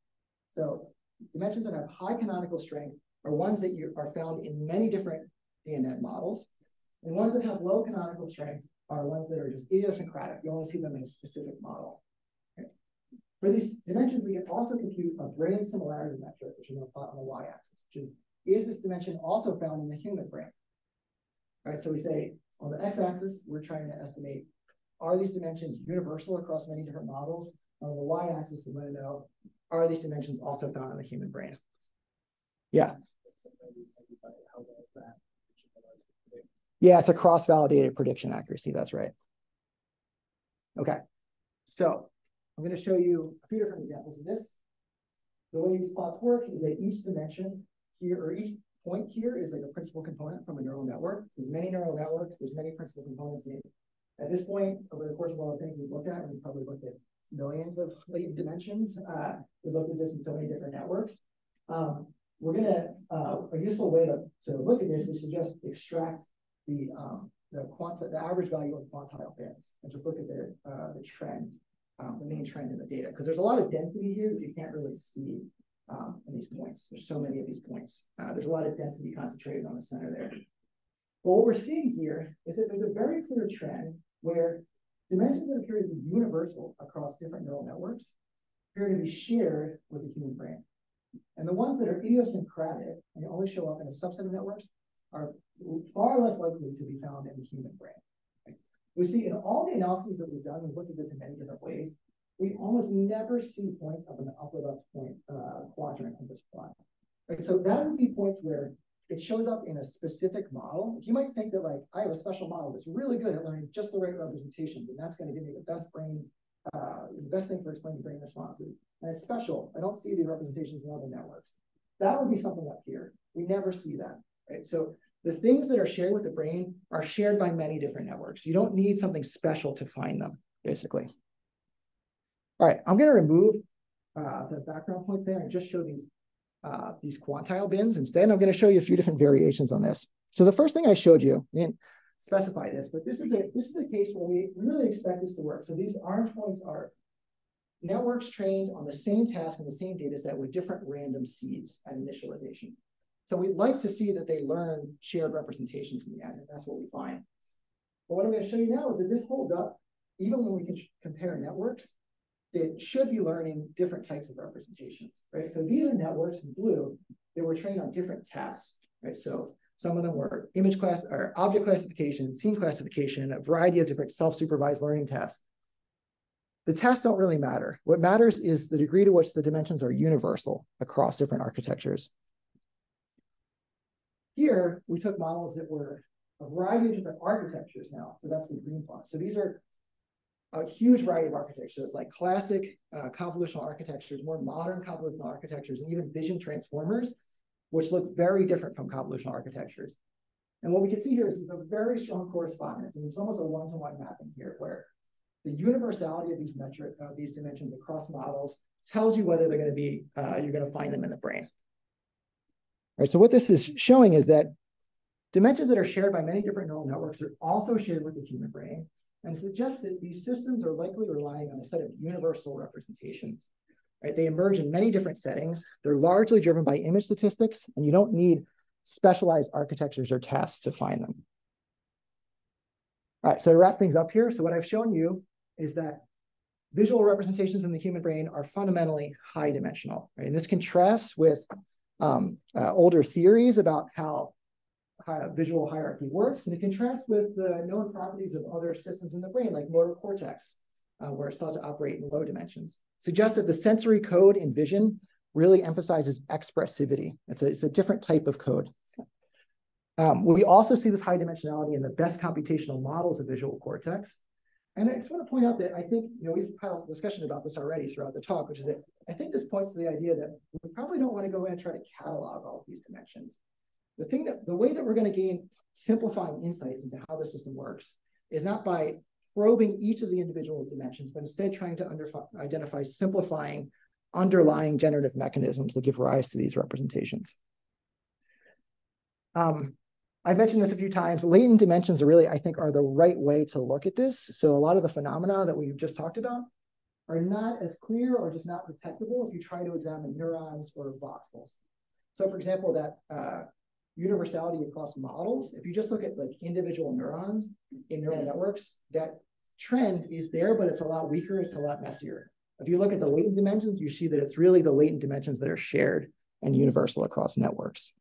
So dimensions that have high canonical strength are ones that you are found in many different DNN models. And ones that have low canonical strength are ones that are just idiosyncratic. You only see them in a specific model. Okay. For these dimensions, we can also compute a brain similarity metric, which is on the y-axis, which is, is this dimension also found in the human brain? All right, so we say on the x-axis, we're trying to estimate, are these dimensions universal across many different models? On the y-axis, we want to know, are these dimensions also found in the human brain? Yeah. Yeah, it's a cross-validated prediction accuracy. That's right. Okay, so I'm going to show you a few different examples of this. The way these plots work is that each dimension here, or each point here is like a principal component from a neural network. There's many neural networks, there's many principal components. At this point, over the course of all the things we've looked at, we've probably looked at millions of latent dimensions. Uh, we've looked at this in so many different networks. Um, we're gonna uh, a useful way to, to look at this is to just extract the um, the quanta the average value of quantile bins and just look at the uh, the trend, um, the main trend in the data because there's a lot of density here that you can't really see um, in these points. There's so many of these points. Uh, there's a lot of density concentrated on the center there. But what we're seeing here is that there's a very clear trend where dimensions that appear to be universal across different neural networks appear to be shared with the human brain. And the ones that are idiosyncratic and only show up in a subset of networks are far less likely to be found in the human brain. Right? We see in all the analyses that we've done, we've looked at this in many different ways, we almost never see points of an upper left point uh, quadrant of this plot. Right? So that would be points where it shows up in a specific model. You might think that like, I have a special model that's really good at learning just the right representations, and that's going to give me the best brain uh, the best thing for explaining brain responses. And it's special. I don't see the representations in other networks. That would be something up here. We never see that, right? So the things that are shared with the brain are shared by many different networks. You don't need something special to find them, basically. All right, I'm going to remove uh, the background points there and just show these uh, these quantile bins. Instead, I'm going to show you a few different variations on this. So the first thing I showed you, and specify this, but this is a this is a case where we really expect this to work. So these orange points are networks trained on the same task and the same data set with different random seeds at initialization. So we'd like to see that they learn shared representations in the end, and that's what we find. But what I'm going to show you now is that this holds up even when we can compare networks that should be learning different types of representations, right? So these are networks in blue that were trained on different tasks, right? So some of them were image class or object classification, scene classification, a variety of different self-supervised learning tests. The tests don't really matter. What matters is the degree to which the dimensions are universal across different architectures. Here, we took models that were a variety of different architectures now. So that's the green plot. So these are a huge variety of architectures, like classic uh, convolutional architectures, more modern convolutional architectures, and even vision transformers, which look very different from convolutional architectures. And what we can see here is there's a very strong correspondence, and there's almost a one-to-one -one mapping here, where the universality of these metric, uh, these dimensions across models tells you whether they're going to be, uh, you're going to find them in the brain. All right, so what this is showing is that dimensions that are shared by many different neural networks are also shared with the human brain, and suggests that these systems are likely relying on a set of universal representations. Right? They emerge in many different settings. They're largely driven by image statistics, and you don't need specialized architectures or tasks to find them. All right, so to wrap things up here, so what I've shown you is that visual representations in the human brain are fundamentally high dimensional. Right? And this contrasts with um, uh, older theories about how visual hierarchy works, and it contrasts with the known properties of other systems in the brain, like motor cortex, uh, where it's thought to operate in low dimensions. Suggests that the sensory code in vision really emphasizes expressivity. It's a, it's a different type of code. Um, we also see this high dimensionality in the best computational models of visual cortex. And I just want to point out that I think, you know, we've had a discussion about this already throughout the talk, which is that I think this points to the idea that we probably don't want to go in and try to catalog all of these dimensions. The thing that the way that we're going to gain simplifying insights into how the system works is not by probing each of the individual dimensions, but instead trying to identify simplifying underlying generative mechanisms that give rise to these representations. Um, I've mentioned this a few times. Latent dimensions are really, I think, are the right way to look at this. So a lot of the phenomena that we've just talked about are not as clear or just not detectable if you try to examine neurons or voxels. So for example, that uh, universality across models, if you just look at like individual neurons in neural networks, that trend is there, but it's a lot weaker, it's a lot messier. If you look at the latent dimensions, you see that it's really the latent dimensions that are shared and universal across networks.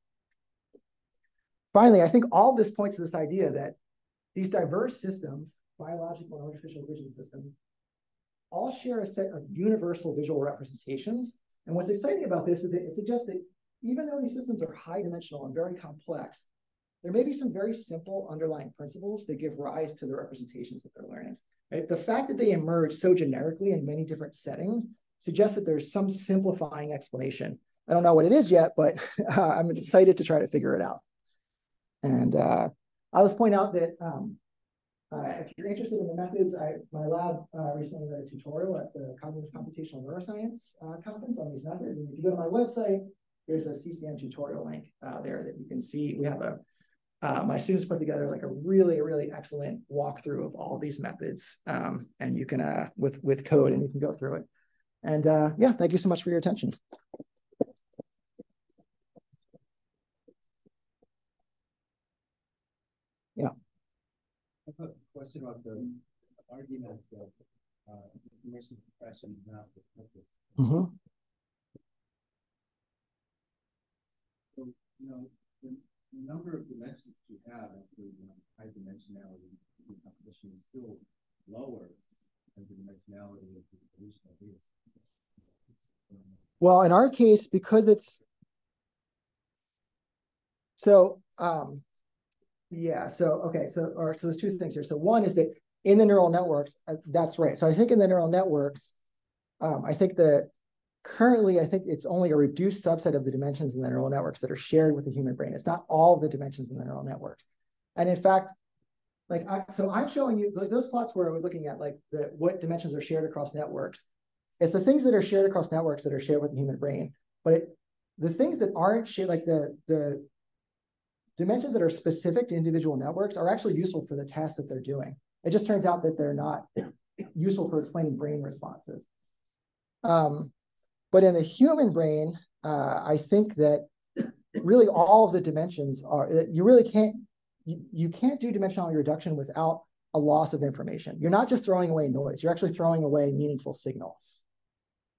Finally, I think all this points to this idea that these diverse systems, biological and artificial vision systems, all share a set of universal visual representations. And what's exciting about this is that it suggests that even though these systems are high dimensional and very complex, there may be some very simple underlying principles that give rise to the representations that they're learning. Right? The fact that they emerge so generically in many different settings suggests that there's some simplifying explanation. I don't know what it is yet, but uh, I'm excited to try to figure it out. And uh, I'll just point out that um, uh, if you're interested in the methods, I, my lab uh, recently did a tutorial at the Cognitive Computational Neuroscience uh, conference on these methods. And if you go to my website, there's a CCN tutorial link uh, there that you can see. We have a uh, my students put together like a really, really excellent walkthrough of all these methods. Um, and you can, uh, with, with code and you can go through it. And uh, yeah, thank you so much for your attention. Yeah.
I have a question about the argument of uh, information compression not
mm -hmm.
So, you know, the number of dimensions you have after you know, high dimensionality The composition is still lower than the dimensionality of the evolution of this.
Well, in our case, because it's so um yeah, so okay, so or so there's two things here. So one is that in the neural networks, uh, that's right. So I think in the neural networks, um, I think that currently, I think it's only a reduced subset of the dimensions in the neural networks that are shared with the human brain. It's not all of the dimensions in the neural networks. And in fact, like I, so I'm showing you like those plots where we're looking at like the what dimensions are shared across networks. It's the things that are shared across networks that are shared with the human brain. But it, the things that aren't shared, like the the dimensions that are specific to individual networks, are actually useful for the tasks that they're doing. It just turns out that they're not useful for explaining brain responses. Um, but in the human brain, uh, I think that really all of the dimensions are, you really can't, you, you can't do dimensionality reduction without a loss of information. You're not just throwing away noise, you're actually throwing away meaningful signals.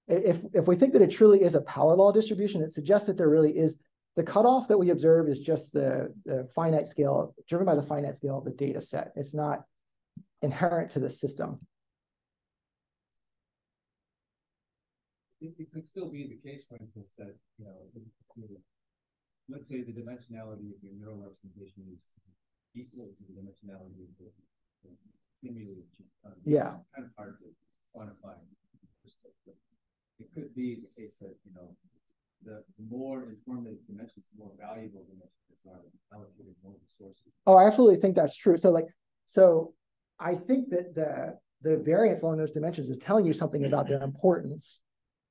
If, if we think that it truly is a power law distribution, it suggests that there really is, the cutoff that we observe is just the, the finite scale, driven by the finite scale of the data set. It's not inherent to the system.
It, it could still be the case, for instance, that, you know, let's say the dimensionality of your neural representation is equal to the dimensionality of the the stimuli. um,
Yeah.
Kind of hard to quantify. It could be the case that, you know, the more informative dimensions, the more valuable dimensions are allocated more resources.
Oh, I absolutely think that's true. So like, so I think that the the variance along those dimensions is telling you something about their importance,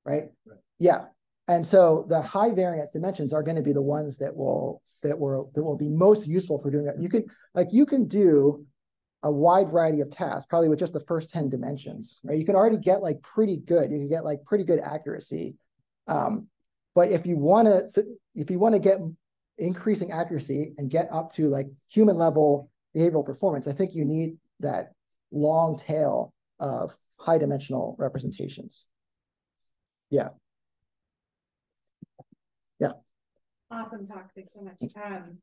right?
Right.
Yeah. And so the high variance dimensions are going to be the ones that will that will that will be most useful for doing that. You can like you can do a wide variety of tasks, probably with just the first 10 dimensions, right? You can already get like pretty good, you can get like pretty good accuracy. Um, but if you want to, so if you want to get increasing accuracy and get up to like human level behavioral performance, I think you need that long tail of high dimensional representations. Yeah. Yeah.
Awesome talk. Thanks so much. Um,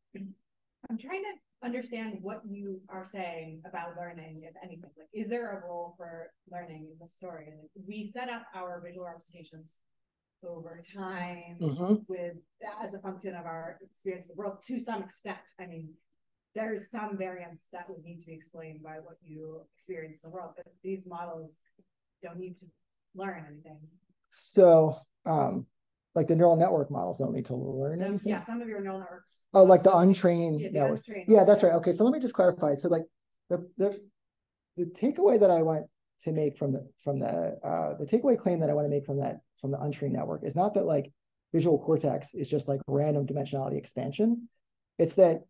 I'm trying to understand what you are saying about learning, if anything. Like, is there a role for learning in the story? And we set up our visual representations over time
Mhm.
with as a function of our experience of the world to some extent. I mean, there's some variance that would need to be explained by what you experience in the world, but these models don't need to learn anything.
So, um, like the neural network models don't need to learn anything.
Yeah, some of your neural networks.
Oh, like the untrained
yeah, the
networks.
untrained.
Yeah, that's right. Okay, so let me just clarify. So like the the the takeaway that I want to make from the from the uh the takeaway claim that I want to make from that from the untrained network is not that like visual cortex is just like random dimensionality expansion. It's that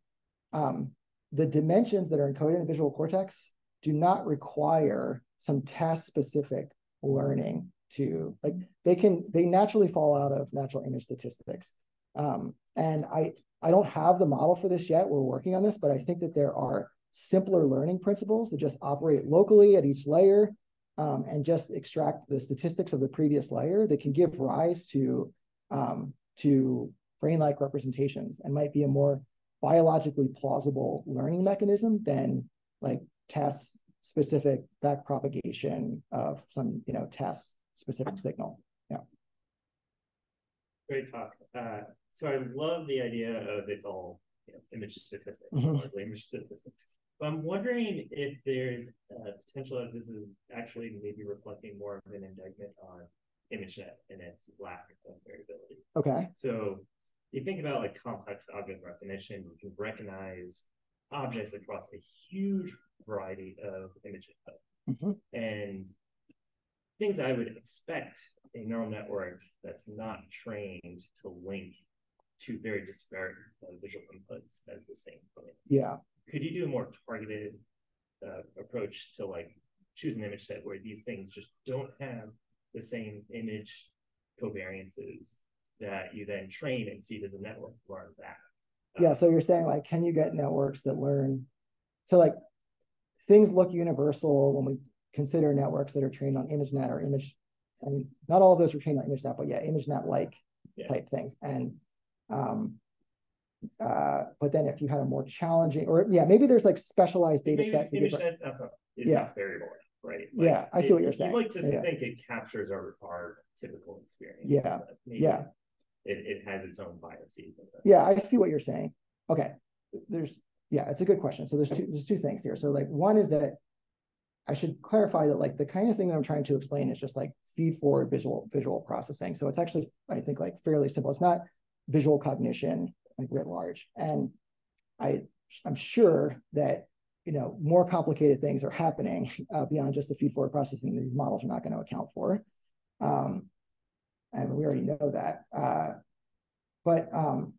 um the dimensions that are encoded in visual cortex do not require some task specific learning to like they can they naturally fall out of natural image statistics. Um, and I I don't have the model for this yet. We're working on this, but I think that there are simpler learning principles that just operate locally at each layer um, and just extract the statistics of the previous layer that can give rise to um, to brain-like representations and might be a more biologically plausible learning mechanism than like task specific back propagation of some you know task specific signal. Yeah.
Great talk. Uh, so I love the idea of it's all you know, image statistics,
Mhm.
largely image statistics. But I'm wondering if there's a potential that this is actually maybe reflecting more of an indictment on ImageNet and its lack of variability.
Okay.
So you think about like complex object recognition, you can recognize objects across a huge variety of image input.
Mhm.
And things I would expect a neural network that's not trained to link two very disparate uh, visual inputs as the same thing.
Yeah.
Could you do a more targeted uh, approach to like choose an image set where these things just don't have the same image covariances that you then train and see does a network learn that?
Yeah. So you're saying like, can you get networks that learn? So like things look universal when we consider networks that are trained on ImageNet or image. I mean, not all of those are trained on ImageNet, but yeah, ImageNet like
Yeah.
type things. And um uh but then if you had a more challenging or yeah, maybe there's like specialized data
maybe
sets. that
image
give-
net, that's not, is
Yeah.
variable, right?
Yeah, I see what you're saying.
You'd like to
Yeah.
think it captures our, our typical experience.
Yeah. Yeah.
It, it has its own biases.
Yeah, I see what you're saying. Okay. There's yeah, it's a good question. So there's two there's two things here. So like one is that I should clarify that like the kind of thing that I'm trying to explain is just like feed forward visual visual processing. So it's actually I think like fairly simple. It's not visual cognition like writ large. And I I'm sure that you know more complicated things are happening uh, beyond just the feed forward processing that these models are not going to account for. Um, and we already know that. Uh, but um,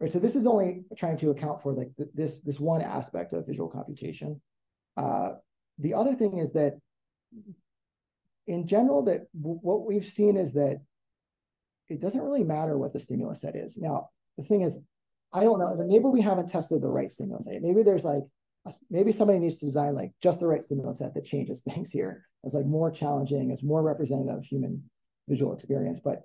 right, so this is only trying to account for like th this this one aspect of visual computation. Uh, the other thing is that in general, that w- what we've seen is that it doesn't really matter what the stimulus set is. Now, the thing is, I don't know. Maybe we haven't tested the right stimulus set. Maybe there's like, a, maybe somebody needs to design like just the right stimulus set that changes things here. It's like more challenging. It's more representative of human visual experience. But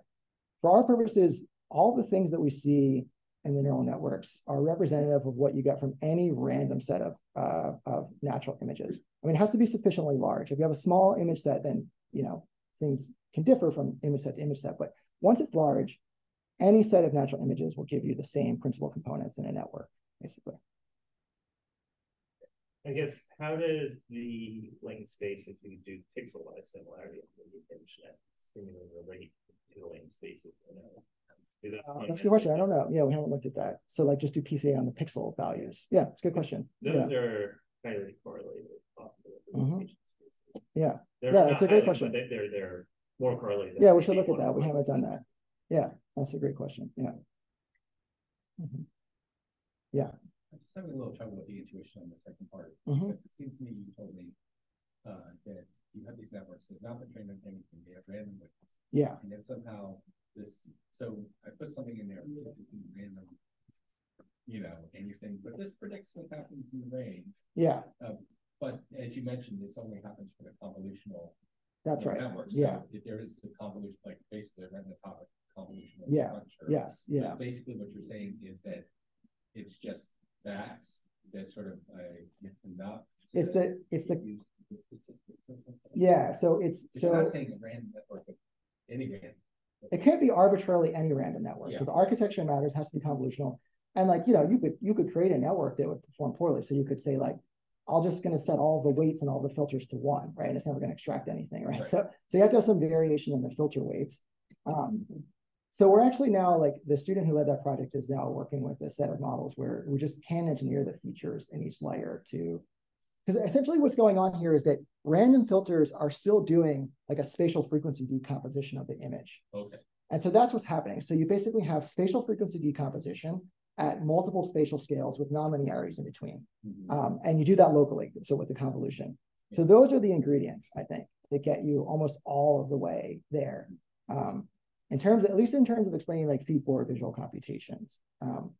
for our purposes, all the things that we see in the neural networks are representative of what you get from any random set of uh, of natural images. I mean, it has to be sufficiently large. If you have a small image set, then you know things can differ from image set to image set. But once it's large, any set of natural images will give you the same principal components in a network, basically.
I guess how does the lane space, if you do pixelized similarity of the ImageNet, stimuli relate to the lane space? You know?
Uh, that's a good question. I don't know. Yeah, we haven't looked at that. So like just do PCA on the pixel values. Yeah, it's a good question.
Those
yeah.
are highly correlated.
Mhm. Yeah.
They're
Yeah,
not
that's a great
highly,
question.
they- They're, they're more correlated.
Yeah, we should look at that. We haven't done that. Yeah, that's a great question. Yeah. Mhm. Yeah.
I'm just having a little trouble with the intuition on the second part.
Mhm.
Because it seems to me you told me uh, that you have these networks that have not been trained on anything, they have random.
Yeah.
And then somehow this, so I put something in there random, you know, and you're saying, but this predicts what happens in the rain.
Yeah,
Um, but as you mentioned, this only happens for the convolutional.
that's right.
network. So
Yeah.
If there is a convolution, like basically a random topic convolutional.
Yeah.
structure.
Yes.
So
Yeah.
Basically, what you're saying is that it's just that, that sort of, uh, it's enough.
It's the it's the
the statistics
yeah. So it's
But You're not
so
saying a random network, but any random.
It can't be arbitrarily any random network.
Yeah.
So the architecture matters has to be convolutional. And like, you know, you could you could create a network that would perform poorly. So you could say like, I'll just going to set all the weights and all the filters to one, right? And it's never going to extract anything, right?
Right.
So so you have to have some variation in the filter weights. Um, so we're actually now like the student who led that project is now working with a set of models where we just can engineer the features in each layer to because essentially what's going on here is that random filters are still doing like a spatial frequency decomposition of the image.
Okay.
And so that's what's happening. So you basically have spatial frequency decomposition at multiple spatial scales with non-linearities in between.
Mhm.
Um, and you do that locally, so with the convolution. So those are the ingredients, I think, that get you almost all of the way there. Um, in terms, at least in terms of explaining like feed forward visual computations. Um,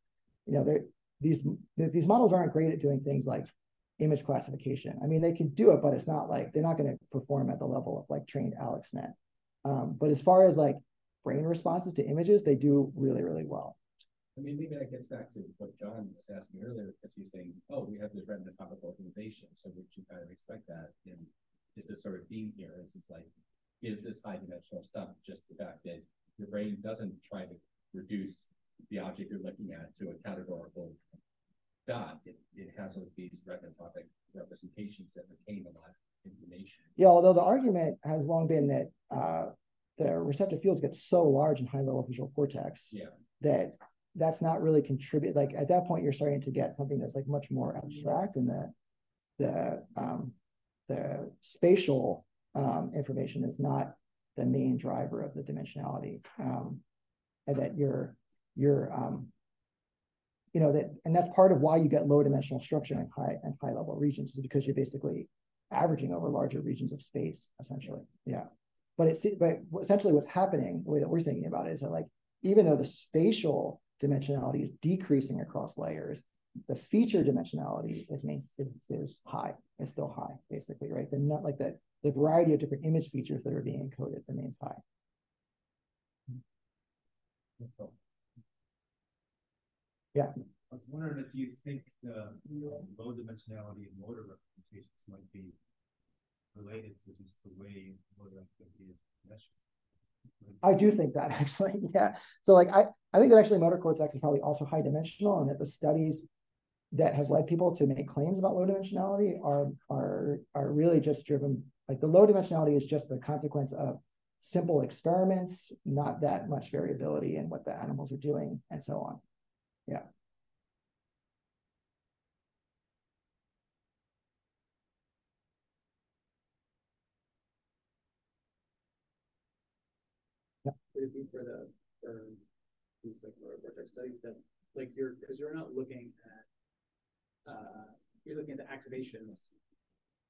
you know, these these models aren't great at doing things like image classification. I mean, they can do it, but it's not like they're not going to perform at the level of like trained AlexNet. Um, but as far as like brain responses to images, they do really, really well.
I mean, maybe that gets back to what John was asking earlier, because he's saying, oh, we have this topic organization, so we should kind of expect that. And is this sort of theme here is it's like, is this high dimensional stuff just the fact that your brain doesn't try to reduce the object you're looking at to a categorical dot. It, it has all these topic representations that retain a lot of information.
Yeah, although the argument has long been that uh, the receptive fields get so large in high level visual cortex
Yeah.
that that's not really contribute. Like at that point, you're starting to get something that's like much more abstract, and the the um, the spatial um, information is not the main driver of the dimensionality, um, and that you're you're um, you know that and that's part of why you get low dimensional structure in high and high level regions is because you're basically averaging over larger regions of space essentially. Yeah. But it's but essentially what's happening the way that we're thinking about it is that like even though the spatial dimensionality is decreasing across layers the feature dimensionality is main is, is high it's still high basically right? The not like the the variety of different image features that are being encoded remains high yeah
I was wondering if you think the low dimensionality of motor representations might be related to just the way motor activity is measured.
I do think that actually, yeah. So like I, I think that actually motor cortex is probably also high dimensional, and that the studies that have led people to make claims about low dimensionality are are are really just driven like the low dimensionality is just the consequence of simple experiments, not that much variability in what the animals are doing, and so on. Yeah.
would it be for the, for these like motor cortex studies that, like you're, because you're not looking at, uh, you're looking at the activations,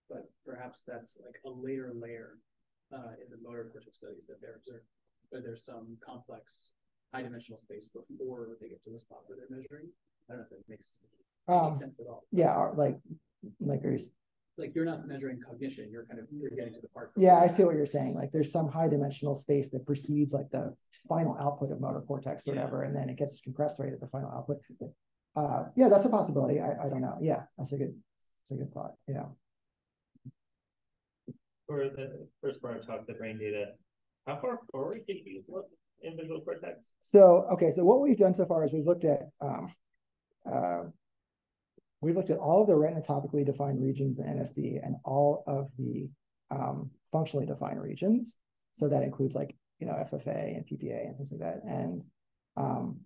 but perhaps that's like a later layer uh, in the motor cortex studies that they're observing, but there's some complex high dimensional space before they get to the spot where they're measuring. I don't know if that makes any
Um,
sense at all.
yeah, or like, like, are you,
Like you're not measuring cognition, you're kind of, you're getting to the part.
yeah, I see what you're saying. Like, there's some high dimensional space that precedes like the final output of motor cortex or
Yeah.
whatever, and then it gets compressed right at the final output. Uh, yeah, that's a possibility. I, I don't know. Yeah, that's a good, that's a good thought. Yeah.
For the first part of talk, the brain data, how far forward did you look in visual cortex?
So, okay, so what we've done so far is we've looked at, um, uh, we've looked at all of the retinotopically defined regions in NSD and all of the um, functionally defined regions. So that includes like, you know, FFA and PPA and things like that. And um,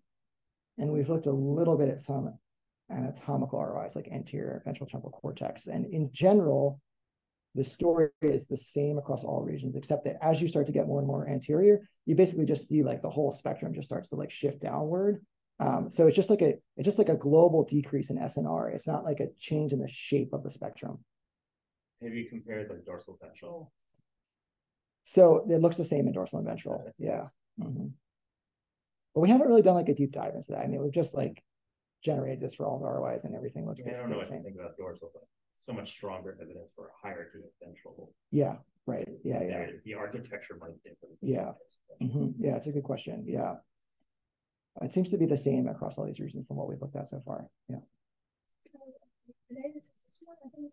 and we've looked a little bit at some anatomical ROIs like anterior ventral temporal cortex. And in general, the story is the same across all regions, except that as you start to get more and more anterior, you basically just see like the whole spectrum just starts to like shift downward. Um, so it's just like a it's just like a global decrease in SNR. It's not like a change in the shape of the spectrum.
Have you compared like dorsal ventral?
So it looks the same in dorsal and ventral. Yeah. Mhm. But we haven't really done like a deep dive into that. I mean, we've just like generated this for all the ROIs and everything looks
I don't know
basically the same.
think about dorsal, but so much stronger evidence for a hierarchy of ventral.
Yeah, right. Yeah, yeah.
The architecture might differ.
Yeah. Mhm. Yeah, it's a good question. Yeah. It seems to be the same across all these regions from what we've looked at so far. Yeah.
So related to this one, I think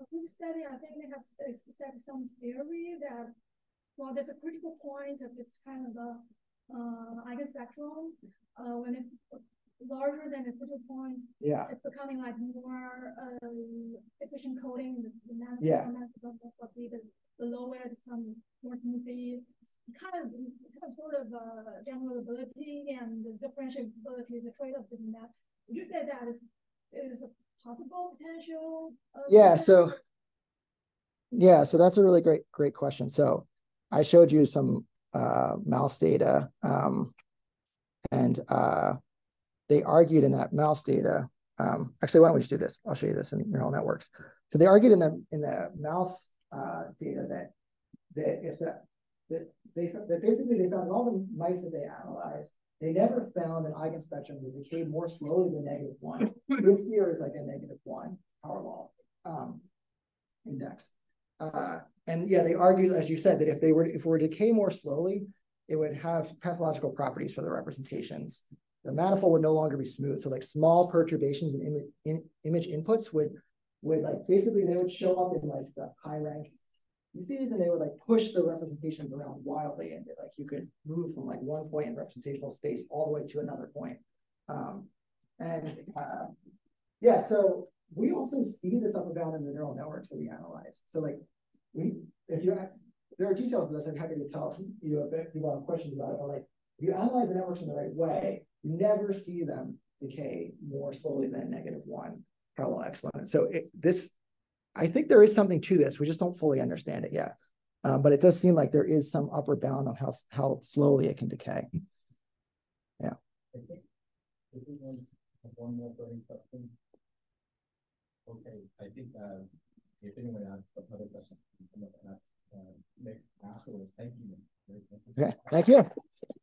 a group study, I think they have s- established some theory that well, there's a critical point of this kind of a uh, eigenspectrum. Uh, when it's larger than a critical point,
Yeah.
it's becoming like more uh, efficient coding. The, the math,
Yeah.
the math of what the, the, lower it's become more smoothly. Kind of kind of sort of uh, general ability and the differentiability, the trade-off between that. Would you say that is is a possible potential? uh,
Yeah, so yeah, so that's a really great, great question. So I showed you some uh, mouse data, um, and uh, they argued in that mouse data. Um, actually, why don't we just do this? I'll show you this in neural networks. So they argued in the in the mouse uh, data that that if that that they that basically they found in all the mice that they analyzed, they never found an eigenspectrum that decayed more slowly than negative one. this here is like a negative one power law um, index. Uh, and yeah, they argued, as you said, that if they were if we were to decay more slowly, it would have pathological properties for the representations. The manifold would no longer be smooth. So like small perturbations in, image in image inputs would would like basically they would show up in like the high rank disease and they would like push the representations around wildly and like you could move from like one point in representational space all the way to another point. Um, and uh, yeah, so we also see this up and down in the neural networks that we analyze. So like we, if you, there are details of this, I'm happy to tell you if people have questions about it, but like if you analyze the networks in the right way, never see them decay more slowly than a negative one power law exponent. So it, this, I think there is something to this. We just don't fully understand it yet. Um, but it does seem like there is some upper bound on how how slowly it can decay. Yeah.
I think, one, one more burning question. Okay, I think, uh, if anyone asks another question, come up and ask, uh, Mick afterwards, thank you. Very- thank you.
Okay, thank you.